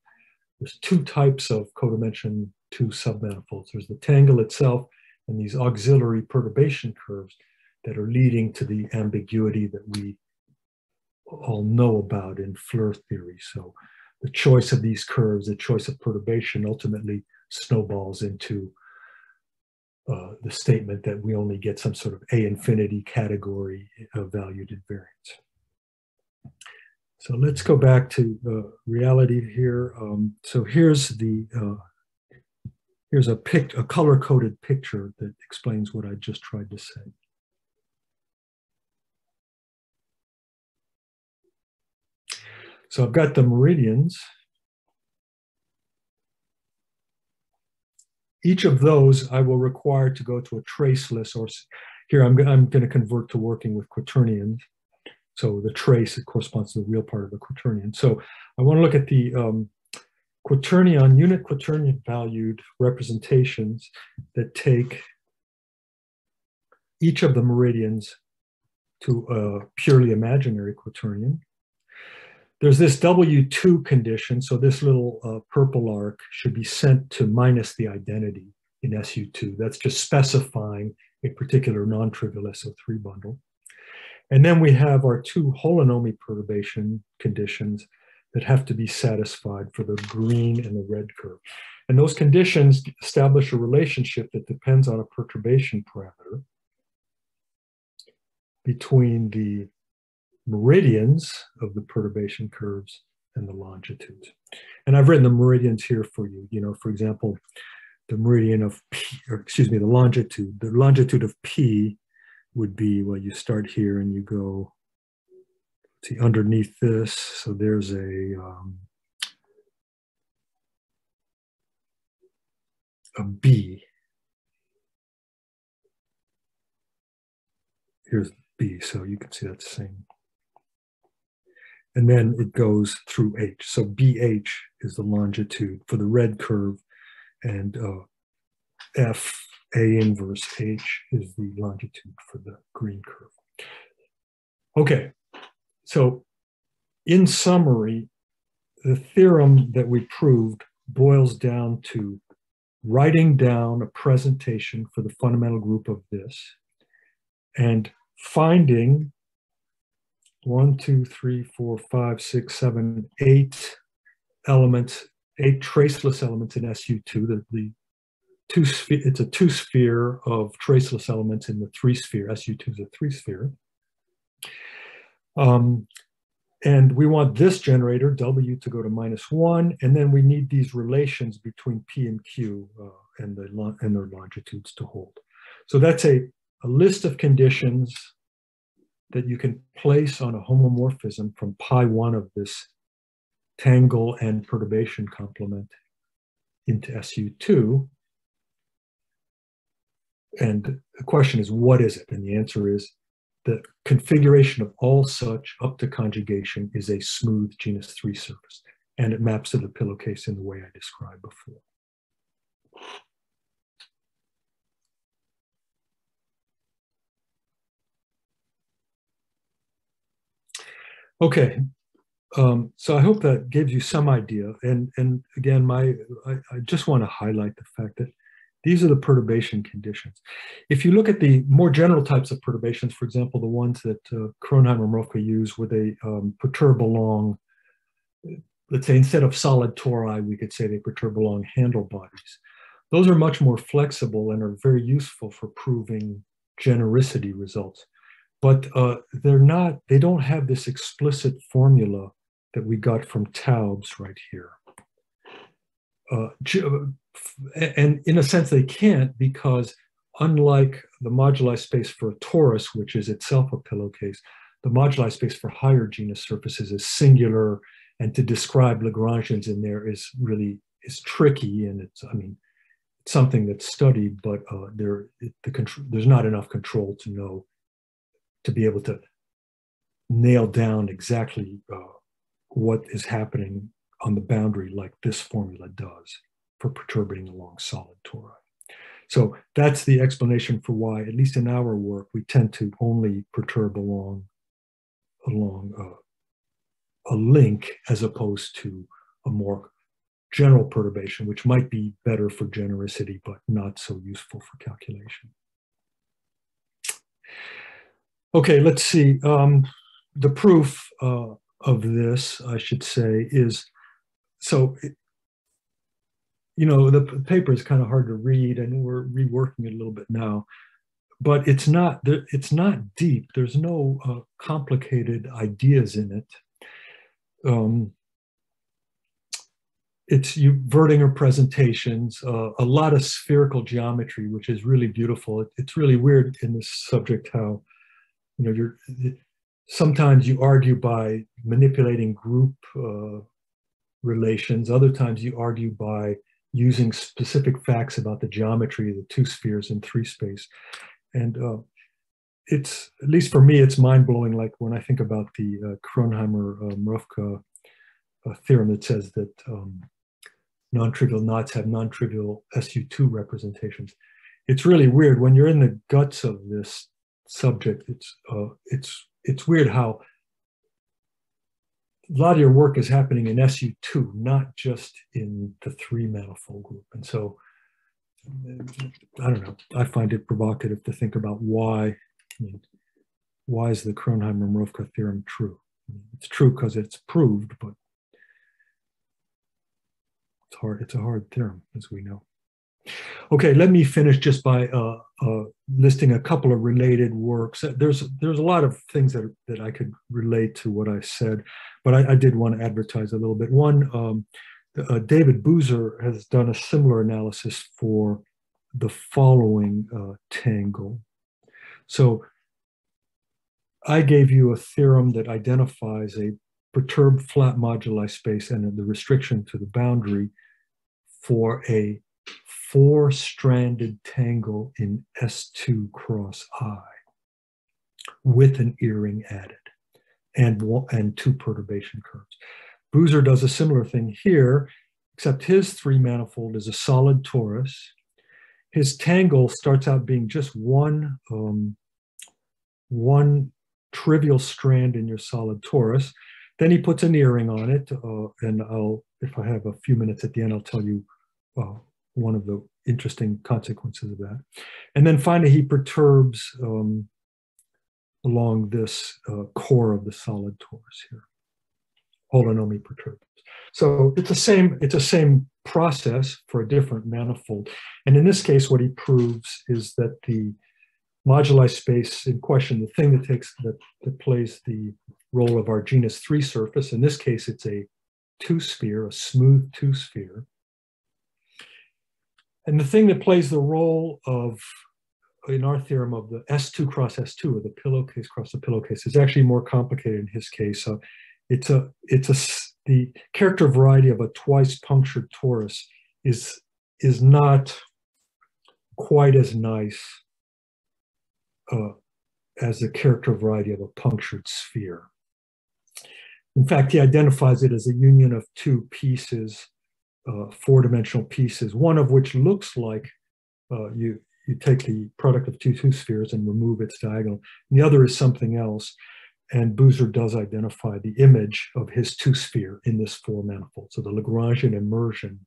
there's two types of codimension two submanifolds. There's the tangle itself and these auxiliary perturbation curves that are leading to the ambiguity that we all know about in Floer theory. So the choice of these curves, the choice of perturbation ultimately snowballs into uh, the statement that we only get some sort of A infinity category of valued invariants. So let's go back to uh, reality here. Um, so here's the uh, here's a pic a color coded picture that explains what I just tried to say. So I've got the meridians. Each of those I will require to go to a traceless, or here I'm, I'm going to convert to working with quaternions. So the trace, it corresponds to the real part of the quaternion. So I want to look at the um, quaternion, unit quaternion valued representations that take each of the meridians to a purely imaginary quaternion there's this W2 condition, so this little uh, purple arc should be sent to minus the identity in SU2. That's just specifying a particular non-trivial SO3 bundle. And then we have our two holonomy perturbation conditions that have to be satisfied for the green and the red curve. And those conditions establish a relationship that depends on a perturbation parameter between the meridians of the perturbation curves and the longitudes. And I've written the meridians here for you. You know, for example, the meridian of P, or excuse me, the longitude. The longitude of P would be, well, you start here and you go, see, underneath this. So there's a, um, a B. Here's B, so you can see that's the same and then it goes through H. So BH is the longitude for the red curve, and uh, F A inverse H is the longitude for the green curve. Okay, so in summary, the theorem that we proved boils down to writing down a presentation for the fundamental group of this and finding one, two, three, four, five, six, seven, eight elements, eight traceless elements in SU2. The, the two it's a two sphere of traceless elements in the three sphere. SU2 is a three sphere. Um, and we want this generator, W, to go to minus one, and then we need these relations between P and Q uh, and, the, and their longitudes to hold. So that's a, a list of conditions that you can place on a homomorphism from pi 1 of this tangle and perturbation complement into SU2. And the question is, what is it? And the answer is the configuration of all such up to conjugation is a smooth genus 3 surface. And it maps to the pillowcase in the way I described before. Okay, um, so I hope that gives you some idea. And and again, my I, I, just want to highlight the fact that these are the perturbation conditions. If you look at the more general types of perturbations, for example, the ones that uh, Kronheim and use, where they um, perturb along, let's say instead of solid tori, we could say they perturb along handle bodies. Those are much more flexible and are very useful for proving genericity results but uh, they're not, they don't have this explicit formula that we got from Taubes right here. Uh, uh and in a sense, they can't because unlike the moduli space for a torus, which is itself a pillowcase, the moduli space for higher genus surfaces is singular, and to describe Lagrangians in there is really is tricky, and it's I mean something that's studied, but uh, there the there's not enough control to know to be able to nail down exactly uh, what is happening on the boundary like this formula does for perturbating along solid tori. So that's the explanation for why, at least in our work, we tend to only perturb along along uh, a link as opposed to a more general perturbation, which might be better for genericity, but not so useful for calculation. Okay, let's see. Um, the proof uh, of this, I should say, is so, you know, the paper is kind of hard to read and we're reworking it a little bit now, but it's not, it's not deep. There's no uh, complicated ideas in it. Um, it's you Wirtinger presentations, uh, a lot of spherical geometry, which is really beautiful. It, it's really weird in this subject how, you know, you're sometimes you argue by manipulating group uh, relations. Other times you argue by using specific facts about the geometry of the two spheres in three space. And uh, it's, at least for me, it's mind blowing. Like when I think about the uh, Kronheimer-Mrówka uh, theorem that says that um, non-trivial knots have non-trivial SU2 representations. It's really weird when you're in the guts of this subject. It's uh, it's it's weird how a lot of your work is happening in SU2, not just in the three manifold group. And so, I don't know, I find it provocative to think about why, I mean, why is the Kronheimer-Mrówka theorem true? It's true because it's proved, but it's hard. It's a hard theorem, as we know. Okay, let me finish just by uh, uh, listing a couple of related works. There's there's a lot of things that that I could relate to what I said, but I, I did want to advertise a little bit. One, um, uh, David Boozer has done a similar analysis for the following uh, tangle. So I gave you a theorem that identifies a perturbed flat moduli space and the restriction to the boundary for a four stranded tangle in S2 cross I with an earring added and, and two perturbation curves. Boozer does a similar thing here, except his three manifold is a solid torus. His tangle starts out being just one, um, one trivial strand in your solid torus. Then he puts an earring on it, uh, and I'll, if I have a few minutes at the end, I'll tell you uh, one of the interesting consequences of that. And then finally, he perturbs um, along this uh, core of the solid torus here. Holonomy perturbs. So it's the same, it's the same process for a different manifold. And in this case, what he proves is that the moduli space in question, the thing that takes that, that plays the role of our genus three surface, in this case, it's a two sphere, a smooth two sphere, and the thing that plays the role of, in our theorem of the S2 cross S2, or the pillowcase cross the pillowcase, is actually more complicated in his case. So it's a, it's a, the character variety of a twice punctured torus is, is not quite as nice uh, as the character variety of a punctured sphere. In fact, he identifies it as a union of two pieces uh, four-dimensional pieces, one of which looks like uh, you, you take the product of two two spheres and remove its diagonal. And the other is something else. And Boozer does identify the image of his two sphere in this four manifold. So the Lagrangian immersion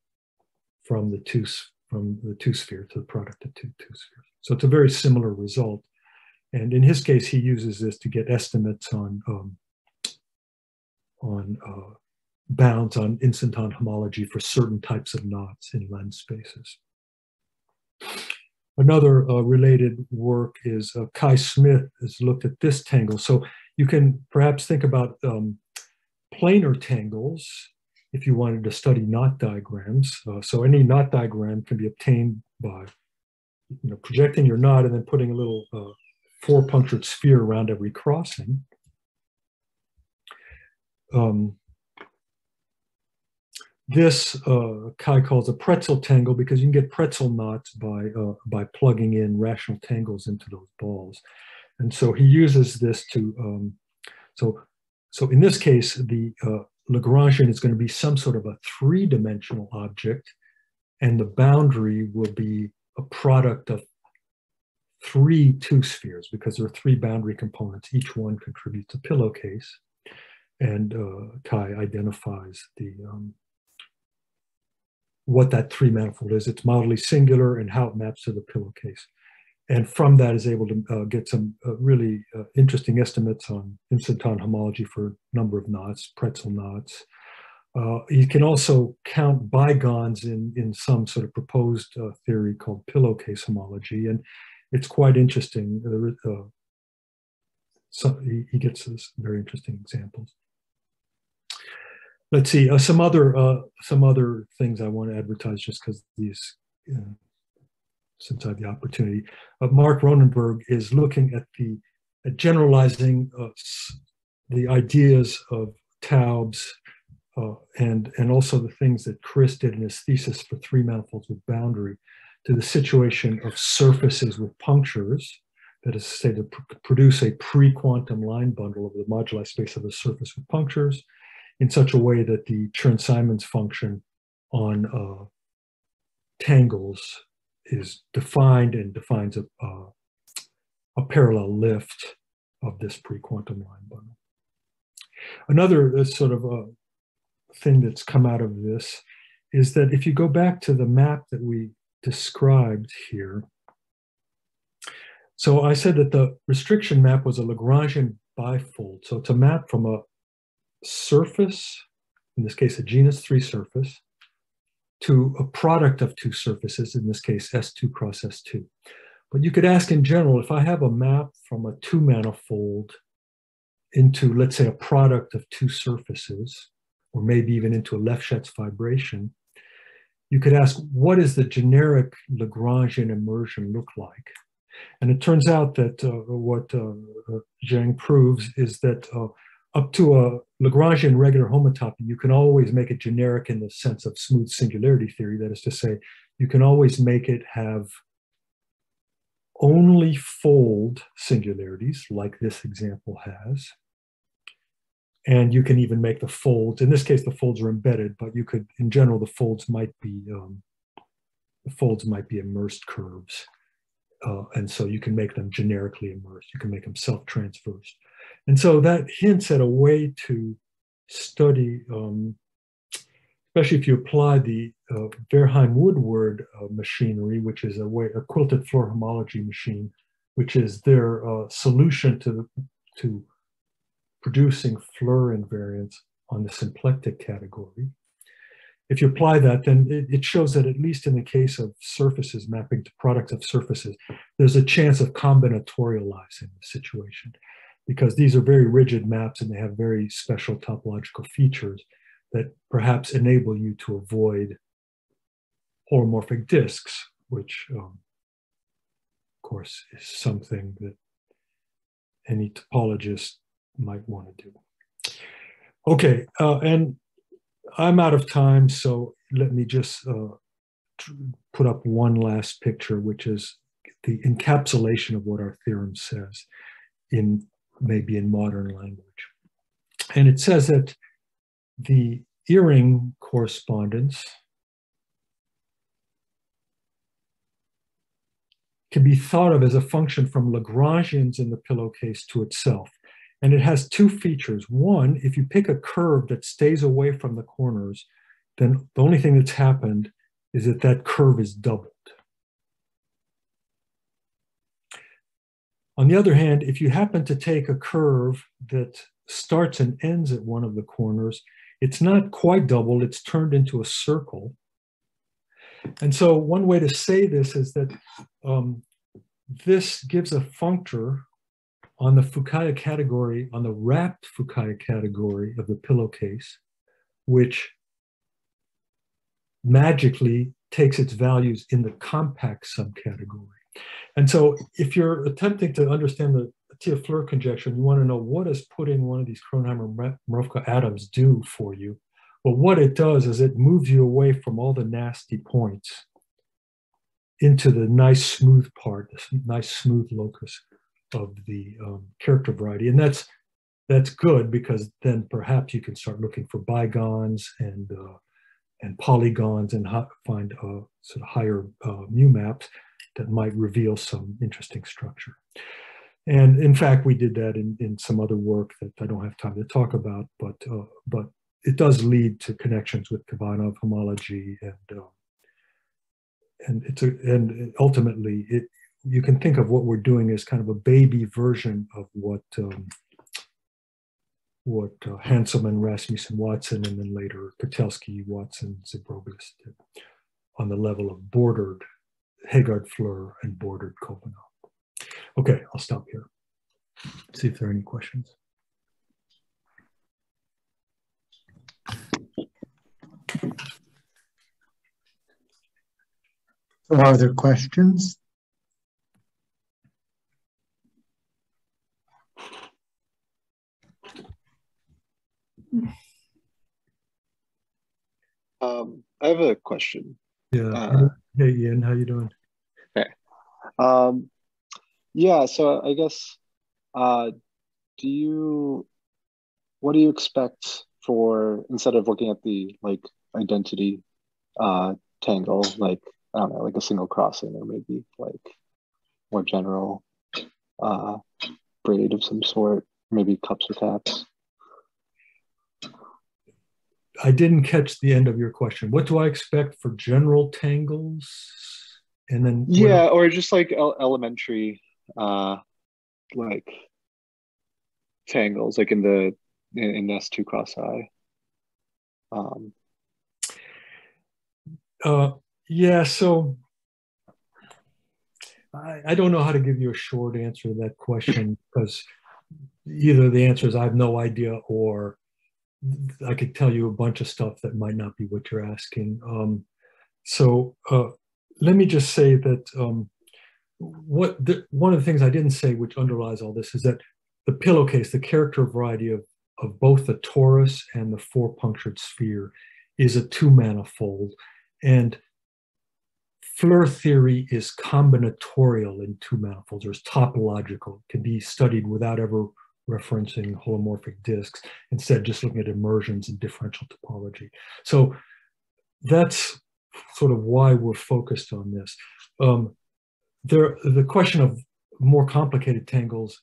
from the two, from the two sphere to the product of two two spheres. So it's a very similar result. And in his case, he uses this to get estimates on um, on uh, bounds on instanton homology for certain types of knots in lens spaces. Another uh, related work is uh, Kai Smith has looked at this tangle. So you can perhaps think about um, planar tangles if you wanted to study knot diagrams. Uh, so any knot diagram can be obtained by you know, projecting your knot and then putting a little uh, four punctured sphere around every crossing. Um, this uh, Kai calls a pretzel tangle because you can get pretzel knots by, uh, by plugging in rational tangles into those balls. And so he uses this to, um, so, so in this case, the uh, Lagrangian is going to be some sort of a three-dimensional object, and the boundary will be a product of three two spheres because there are three boundary components. Each one contributes a pillowcase. And uh, Kai identifies the um, what that three manifold is. It's mildly singular and how it maps to the pillowcase. And from that is able to uh, get some uh, really uh, interesting estimates on instanton homology for number of knots, pretzel knots. Uh, you can also count bigons in, in some sort of proposed uh, theory called pillowcase homology. And it's quite interesting. Uh, so he, he gets this very interesting examples let's see uh, some other uh, some other things I want to advertise just because these uh, since I have the opportunity. Uh, Mark Ronenberg is looking at the at generalizing uh, the ideas of Taubes uh, and and also the things that Chris did in his thesis for three manifolds with boundary to the situation of surfaces with punctures. That is to say, to pr produce a pre-quantum line bundle of the moduli space of a surface with punctures, in such a way that the Chern-Simons function on uh, tangles is defined and defines a, a parallel lift of this pre-quantum line bundle. Another uh, sort of a uh, thing that's come out of this is that if you go back to the map that we described here, so I said that the restriction map was a Lagrangian bifold. So it's a map from a surface, in this case a genus 3 surface, to a product of two surfaces, in this case S2 cross S2. But you could ask in general, if I have a map from a two manifold into, let's say, a product of two surfaces, or maybe even into a Lefschetz fibration, you could ask, what does the generic Lagrangian immersion look like? And it turns out that uh, what uh, uh Zhang proves is that uh, up to a Lagrangian regular homotopy, you can always make it generic in the sense of smooth singularity theory. That is to say, you can always make it have only fold singularities, like this example has. And you can even make the folds, in this case, the folds are embedded, but you could, in general, the folds might be, um, the folds might be immersed curves. Uh, and so you can make them generically immersed. You can make them self-transversed. And so that hints at a way to study, um, especially if you apply the uh, Wehrheim-Woodward uh, machinery, which is a way a quilted Floer homology machine, which is their uh, solution to to producing Floer invariants on the symplectic category. If you apply that, then it, it, shows that at least in the case of surfaces mapping to products of surfaces, there's a chance of combinatorializing the situation because these are very rigid maps and they have very special topological features that perhaps enable you to avoid holomorphic disks, which um, of course is something that any topologist might want to do. Okay, uh, and I'm out of time, so let me just uh, put up one last picture, which is the encapsulation of what our theorem says in maybe in modern language. And it says that the earring correspondence can be thought of as a function from Lagrangians in the pillowcase to itself. And it has two features. One, if you pick a curve that stays away from the corners, then the only thing that's happened is that that curve is doubled. On the other hand, if you happen to take a curve that starts and ends at one of the corners, it's not quite doubled, it's turned into a circle. And so one way to say this is that um, this gives a functor on the Fukaya category, on the wrapped Fukaya category of the pillowcase, which magically takes its values in the compact subcategory. And so if you're attempting to understand the Atiyah-Floer conjecture, and you want to know what does putting one of these Kronheimer-Mrowka atoms do for you? Well, what it does is it moves you away from all the nasty points into the nice smooth part, this nice smooth locus of the um, character variety. And that's that's good because then perhaps you can start looking for bigons and uh, and polygons and find uh, sort of higher uh, mu maps that might reveal some interesting structure. And in fact, we did that in, in some other work that I don't have time to talk about, but uh, but it does lead to connections with Khovanov homology and uh, and it's a, and ultimately it you can think of what we're doing as kind of a baby version of what um, what uh, Hanselman, Rasmussen, Watson, and then later Kotelskiy, Watson, Zibrowius did on the level of bordered Heegaard Floer and bordered Copenhagen. Okay, I'll stop here. See if there are any questions. Are there questions? Um, I have a question. Yeah. Uh, hey, Ian, how you doing? Hey. [laughs] Um, yeah. So I guess, uh, do you, what do you expect for instead of looking at the like identity uh, tangle, like I don't know, like a single crossing or maybe like more general uh, braid of some sort, maybe cups or taps? I didn't catch the end of your question. What do I expect for general tangles? And then yeah, or just like elementary, uh, like tangles, like in the in, in S two cross I. Um, uh, yeah, so I, I don't know how to give you a short answer to that question because either the answer is I have no idea or I could tell you a bunch of stuff that might not be what you're asking. Um, so uh, let me just say that um, what the, one of the things I didn't say, which underlies all this, is that the pillowcase, the character variety of, of both the torus and the four punctured sphere, is a two manifold, and Floer theory is combinatorial in two manifolds, or is topological, it can be studied without ever referencing holomorphic disks, instead just looking at immersions and differential topology. So that's sort of why we're focused on this. Um, there, the question of more complicated tangles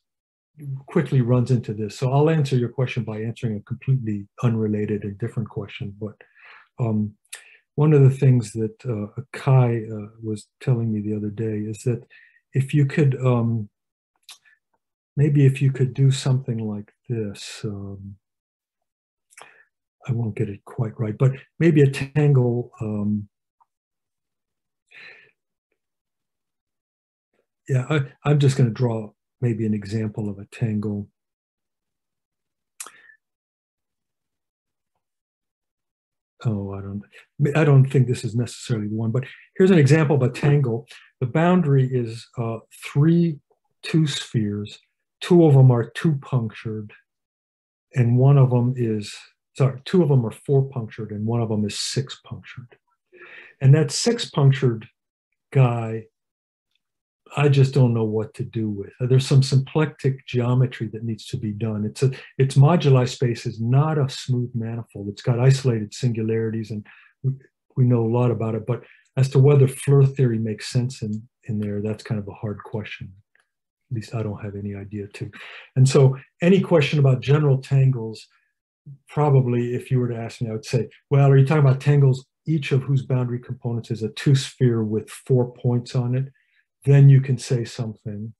quickly runs into this. So I'll answer your question by answering a completely unrelated and different question. But um, one of the things that uh, Kai uh, was telling me the other day is that if you could um, maybe if you could do something like this, um, I won't get it quite right, but maybe a tangle. Um, yeah, I, I'm just going to draw maybe an example of a tangle. Oh, I don't, I don't think this is necessarily one, but here's an example of a tangle. The boundary is uh, three two spheres two of them are two punctured and one of them is sorry two of them are four punctured and one of them is six punctured. And that six punctured guy i just don't know what to do with. There's some symplectic geometry that needs to be done. It's a its moduli space is not a smooth manifold. It's got isolated singularities and we, we know a lot about it but as to whether Floer theory makes sense in in there that's kind of a hard question at least I don't have any idea to. And so any question about general tangles, probably if you were to ask me, I would say, well, are you talking about tangles, each of whose boundary components is a two sphere with four points on it? Then you can say something.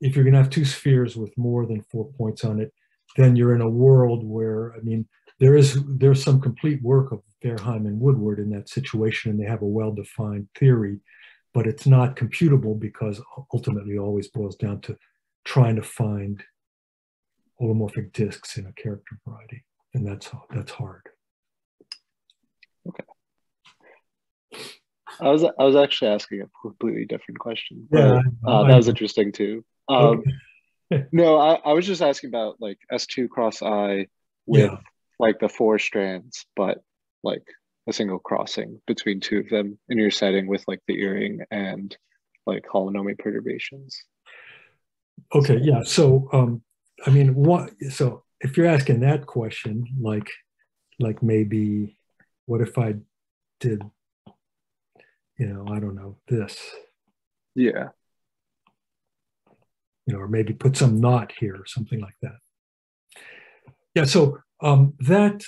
If you're going to have two spheres with more than four points on it, then you're in a world where, I mean, there is there's some complete work of Wehrheim and Woodward in that situation, and they have a well-defined theory but it's not computable because ultimately it always boils down to trying to find holomorphic disks in a character variety, and that's that's hard. Okay. I was I was actually asking a completely different question. Yeah, but, uh, that was interesting too. Um, okay. [laughs] no, I, I was just asking about like S2 cross I with yeah. like the four strands, but like a single crossing between two of them in your setting with like the earring and like holonomy perturbations. Okay, yeah. So um I mean what so if you're asking that question, like like maybe what if I did you know, I don't know, this. Yeah. You know, or maybe put some knot here or something like that. Yeah, so um, that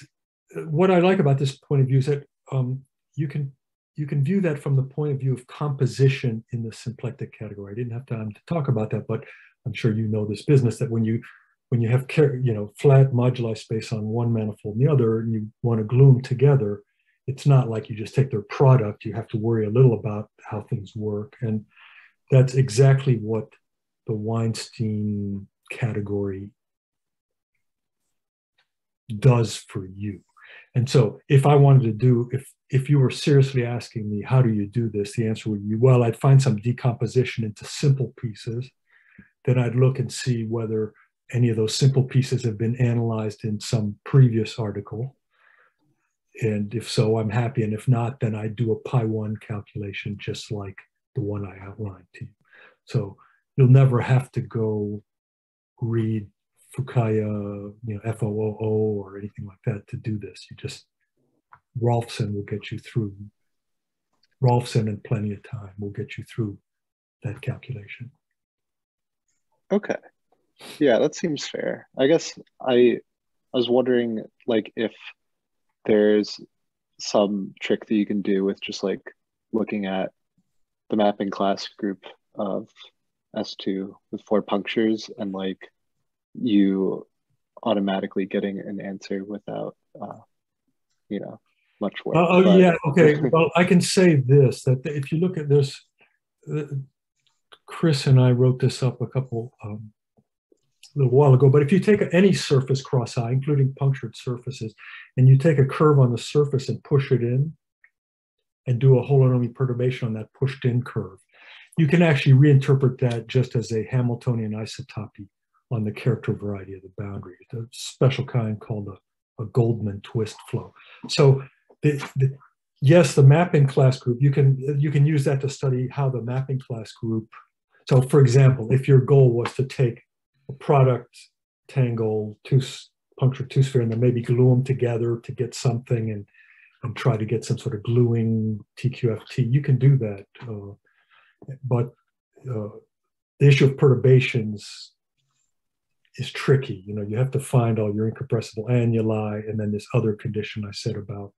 what I like about this point of view is that um, you can you can view that from the point of view of composition in the symplectic category. I didn't have time to talk about that, but I'm sure you know this business that when you when you have you know flat moduli space on one manifold and the other, and you want to glue them together, it's not like you just take their product. You have to worry a little about how things work. And that's exactly what the Weinstein category does for you. And so if I wanted to do, if if you were seriously asking me, how do you do this? The answer would be, well, I'd find some decomposition into simple pieces. Then I'd look and see whether any of those simple pieces have been analyzed in some previous article and if so, I'm happy. And if not, then I do a pi one calculation just like the one I outlined to you. So you'll never have to go read Fukaya, you know, FOOO or anything like that to do this. You just, Rolfsen will get you through. Rolfsen and plenty of time will get you through that calculation. Okay. Yeah, that seems fair. I guess I I was wondering like if there's some trick that you can do with just like looking at the mapping class group of S2 with four punctures and like you automatically getting an answer without, uh, you know, much work. Oh, oh but... yeah. Okay. [laughs] well, I can say this, that if you look at this, uh, Chris and I wrote this up a couple um, a little while ago, but if you take any surface cross I, including punctured surfaces, and you take a curve on the surface and push it in and do a holonomy perturbation on that pushed in curve, you can actually reinterpret that just as a Hamiltonian isotopy on the character variety of the boundary, It's a special kind called a, a Goldman twist flow. So the, the, yes, the mapping class group, you can, you can use that to study how the mapping class group, so for example, if your goal was to take a product tangle two puncture two sphere and then maybe glue them together to get something and and try to get some sort of gluing TQFT. You can do that, uh, but uh, the issue of perturbations is tricky. You know, you have to find all your incompressible annuli, and then this other condition I said about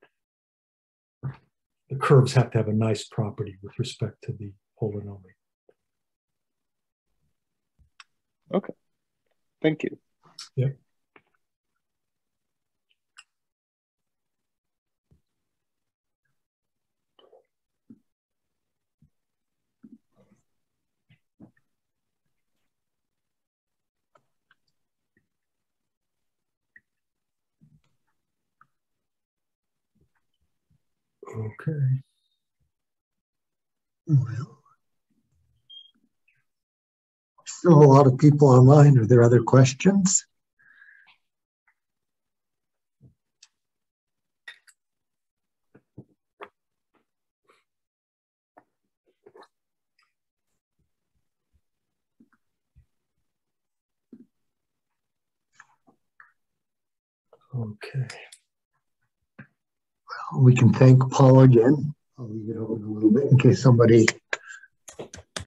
the curves have to have a nice property with respect to the holonomy. Okay. Thank you. Yeah. Okay. Well still a lot of people online. Are there other questions? Okay. We can thank Paul again. I'll leave it open a little bit in case somebody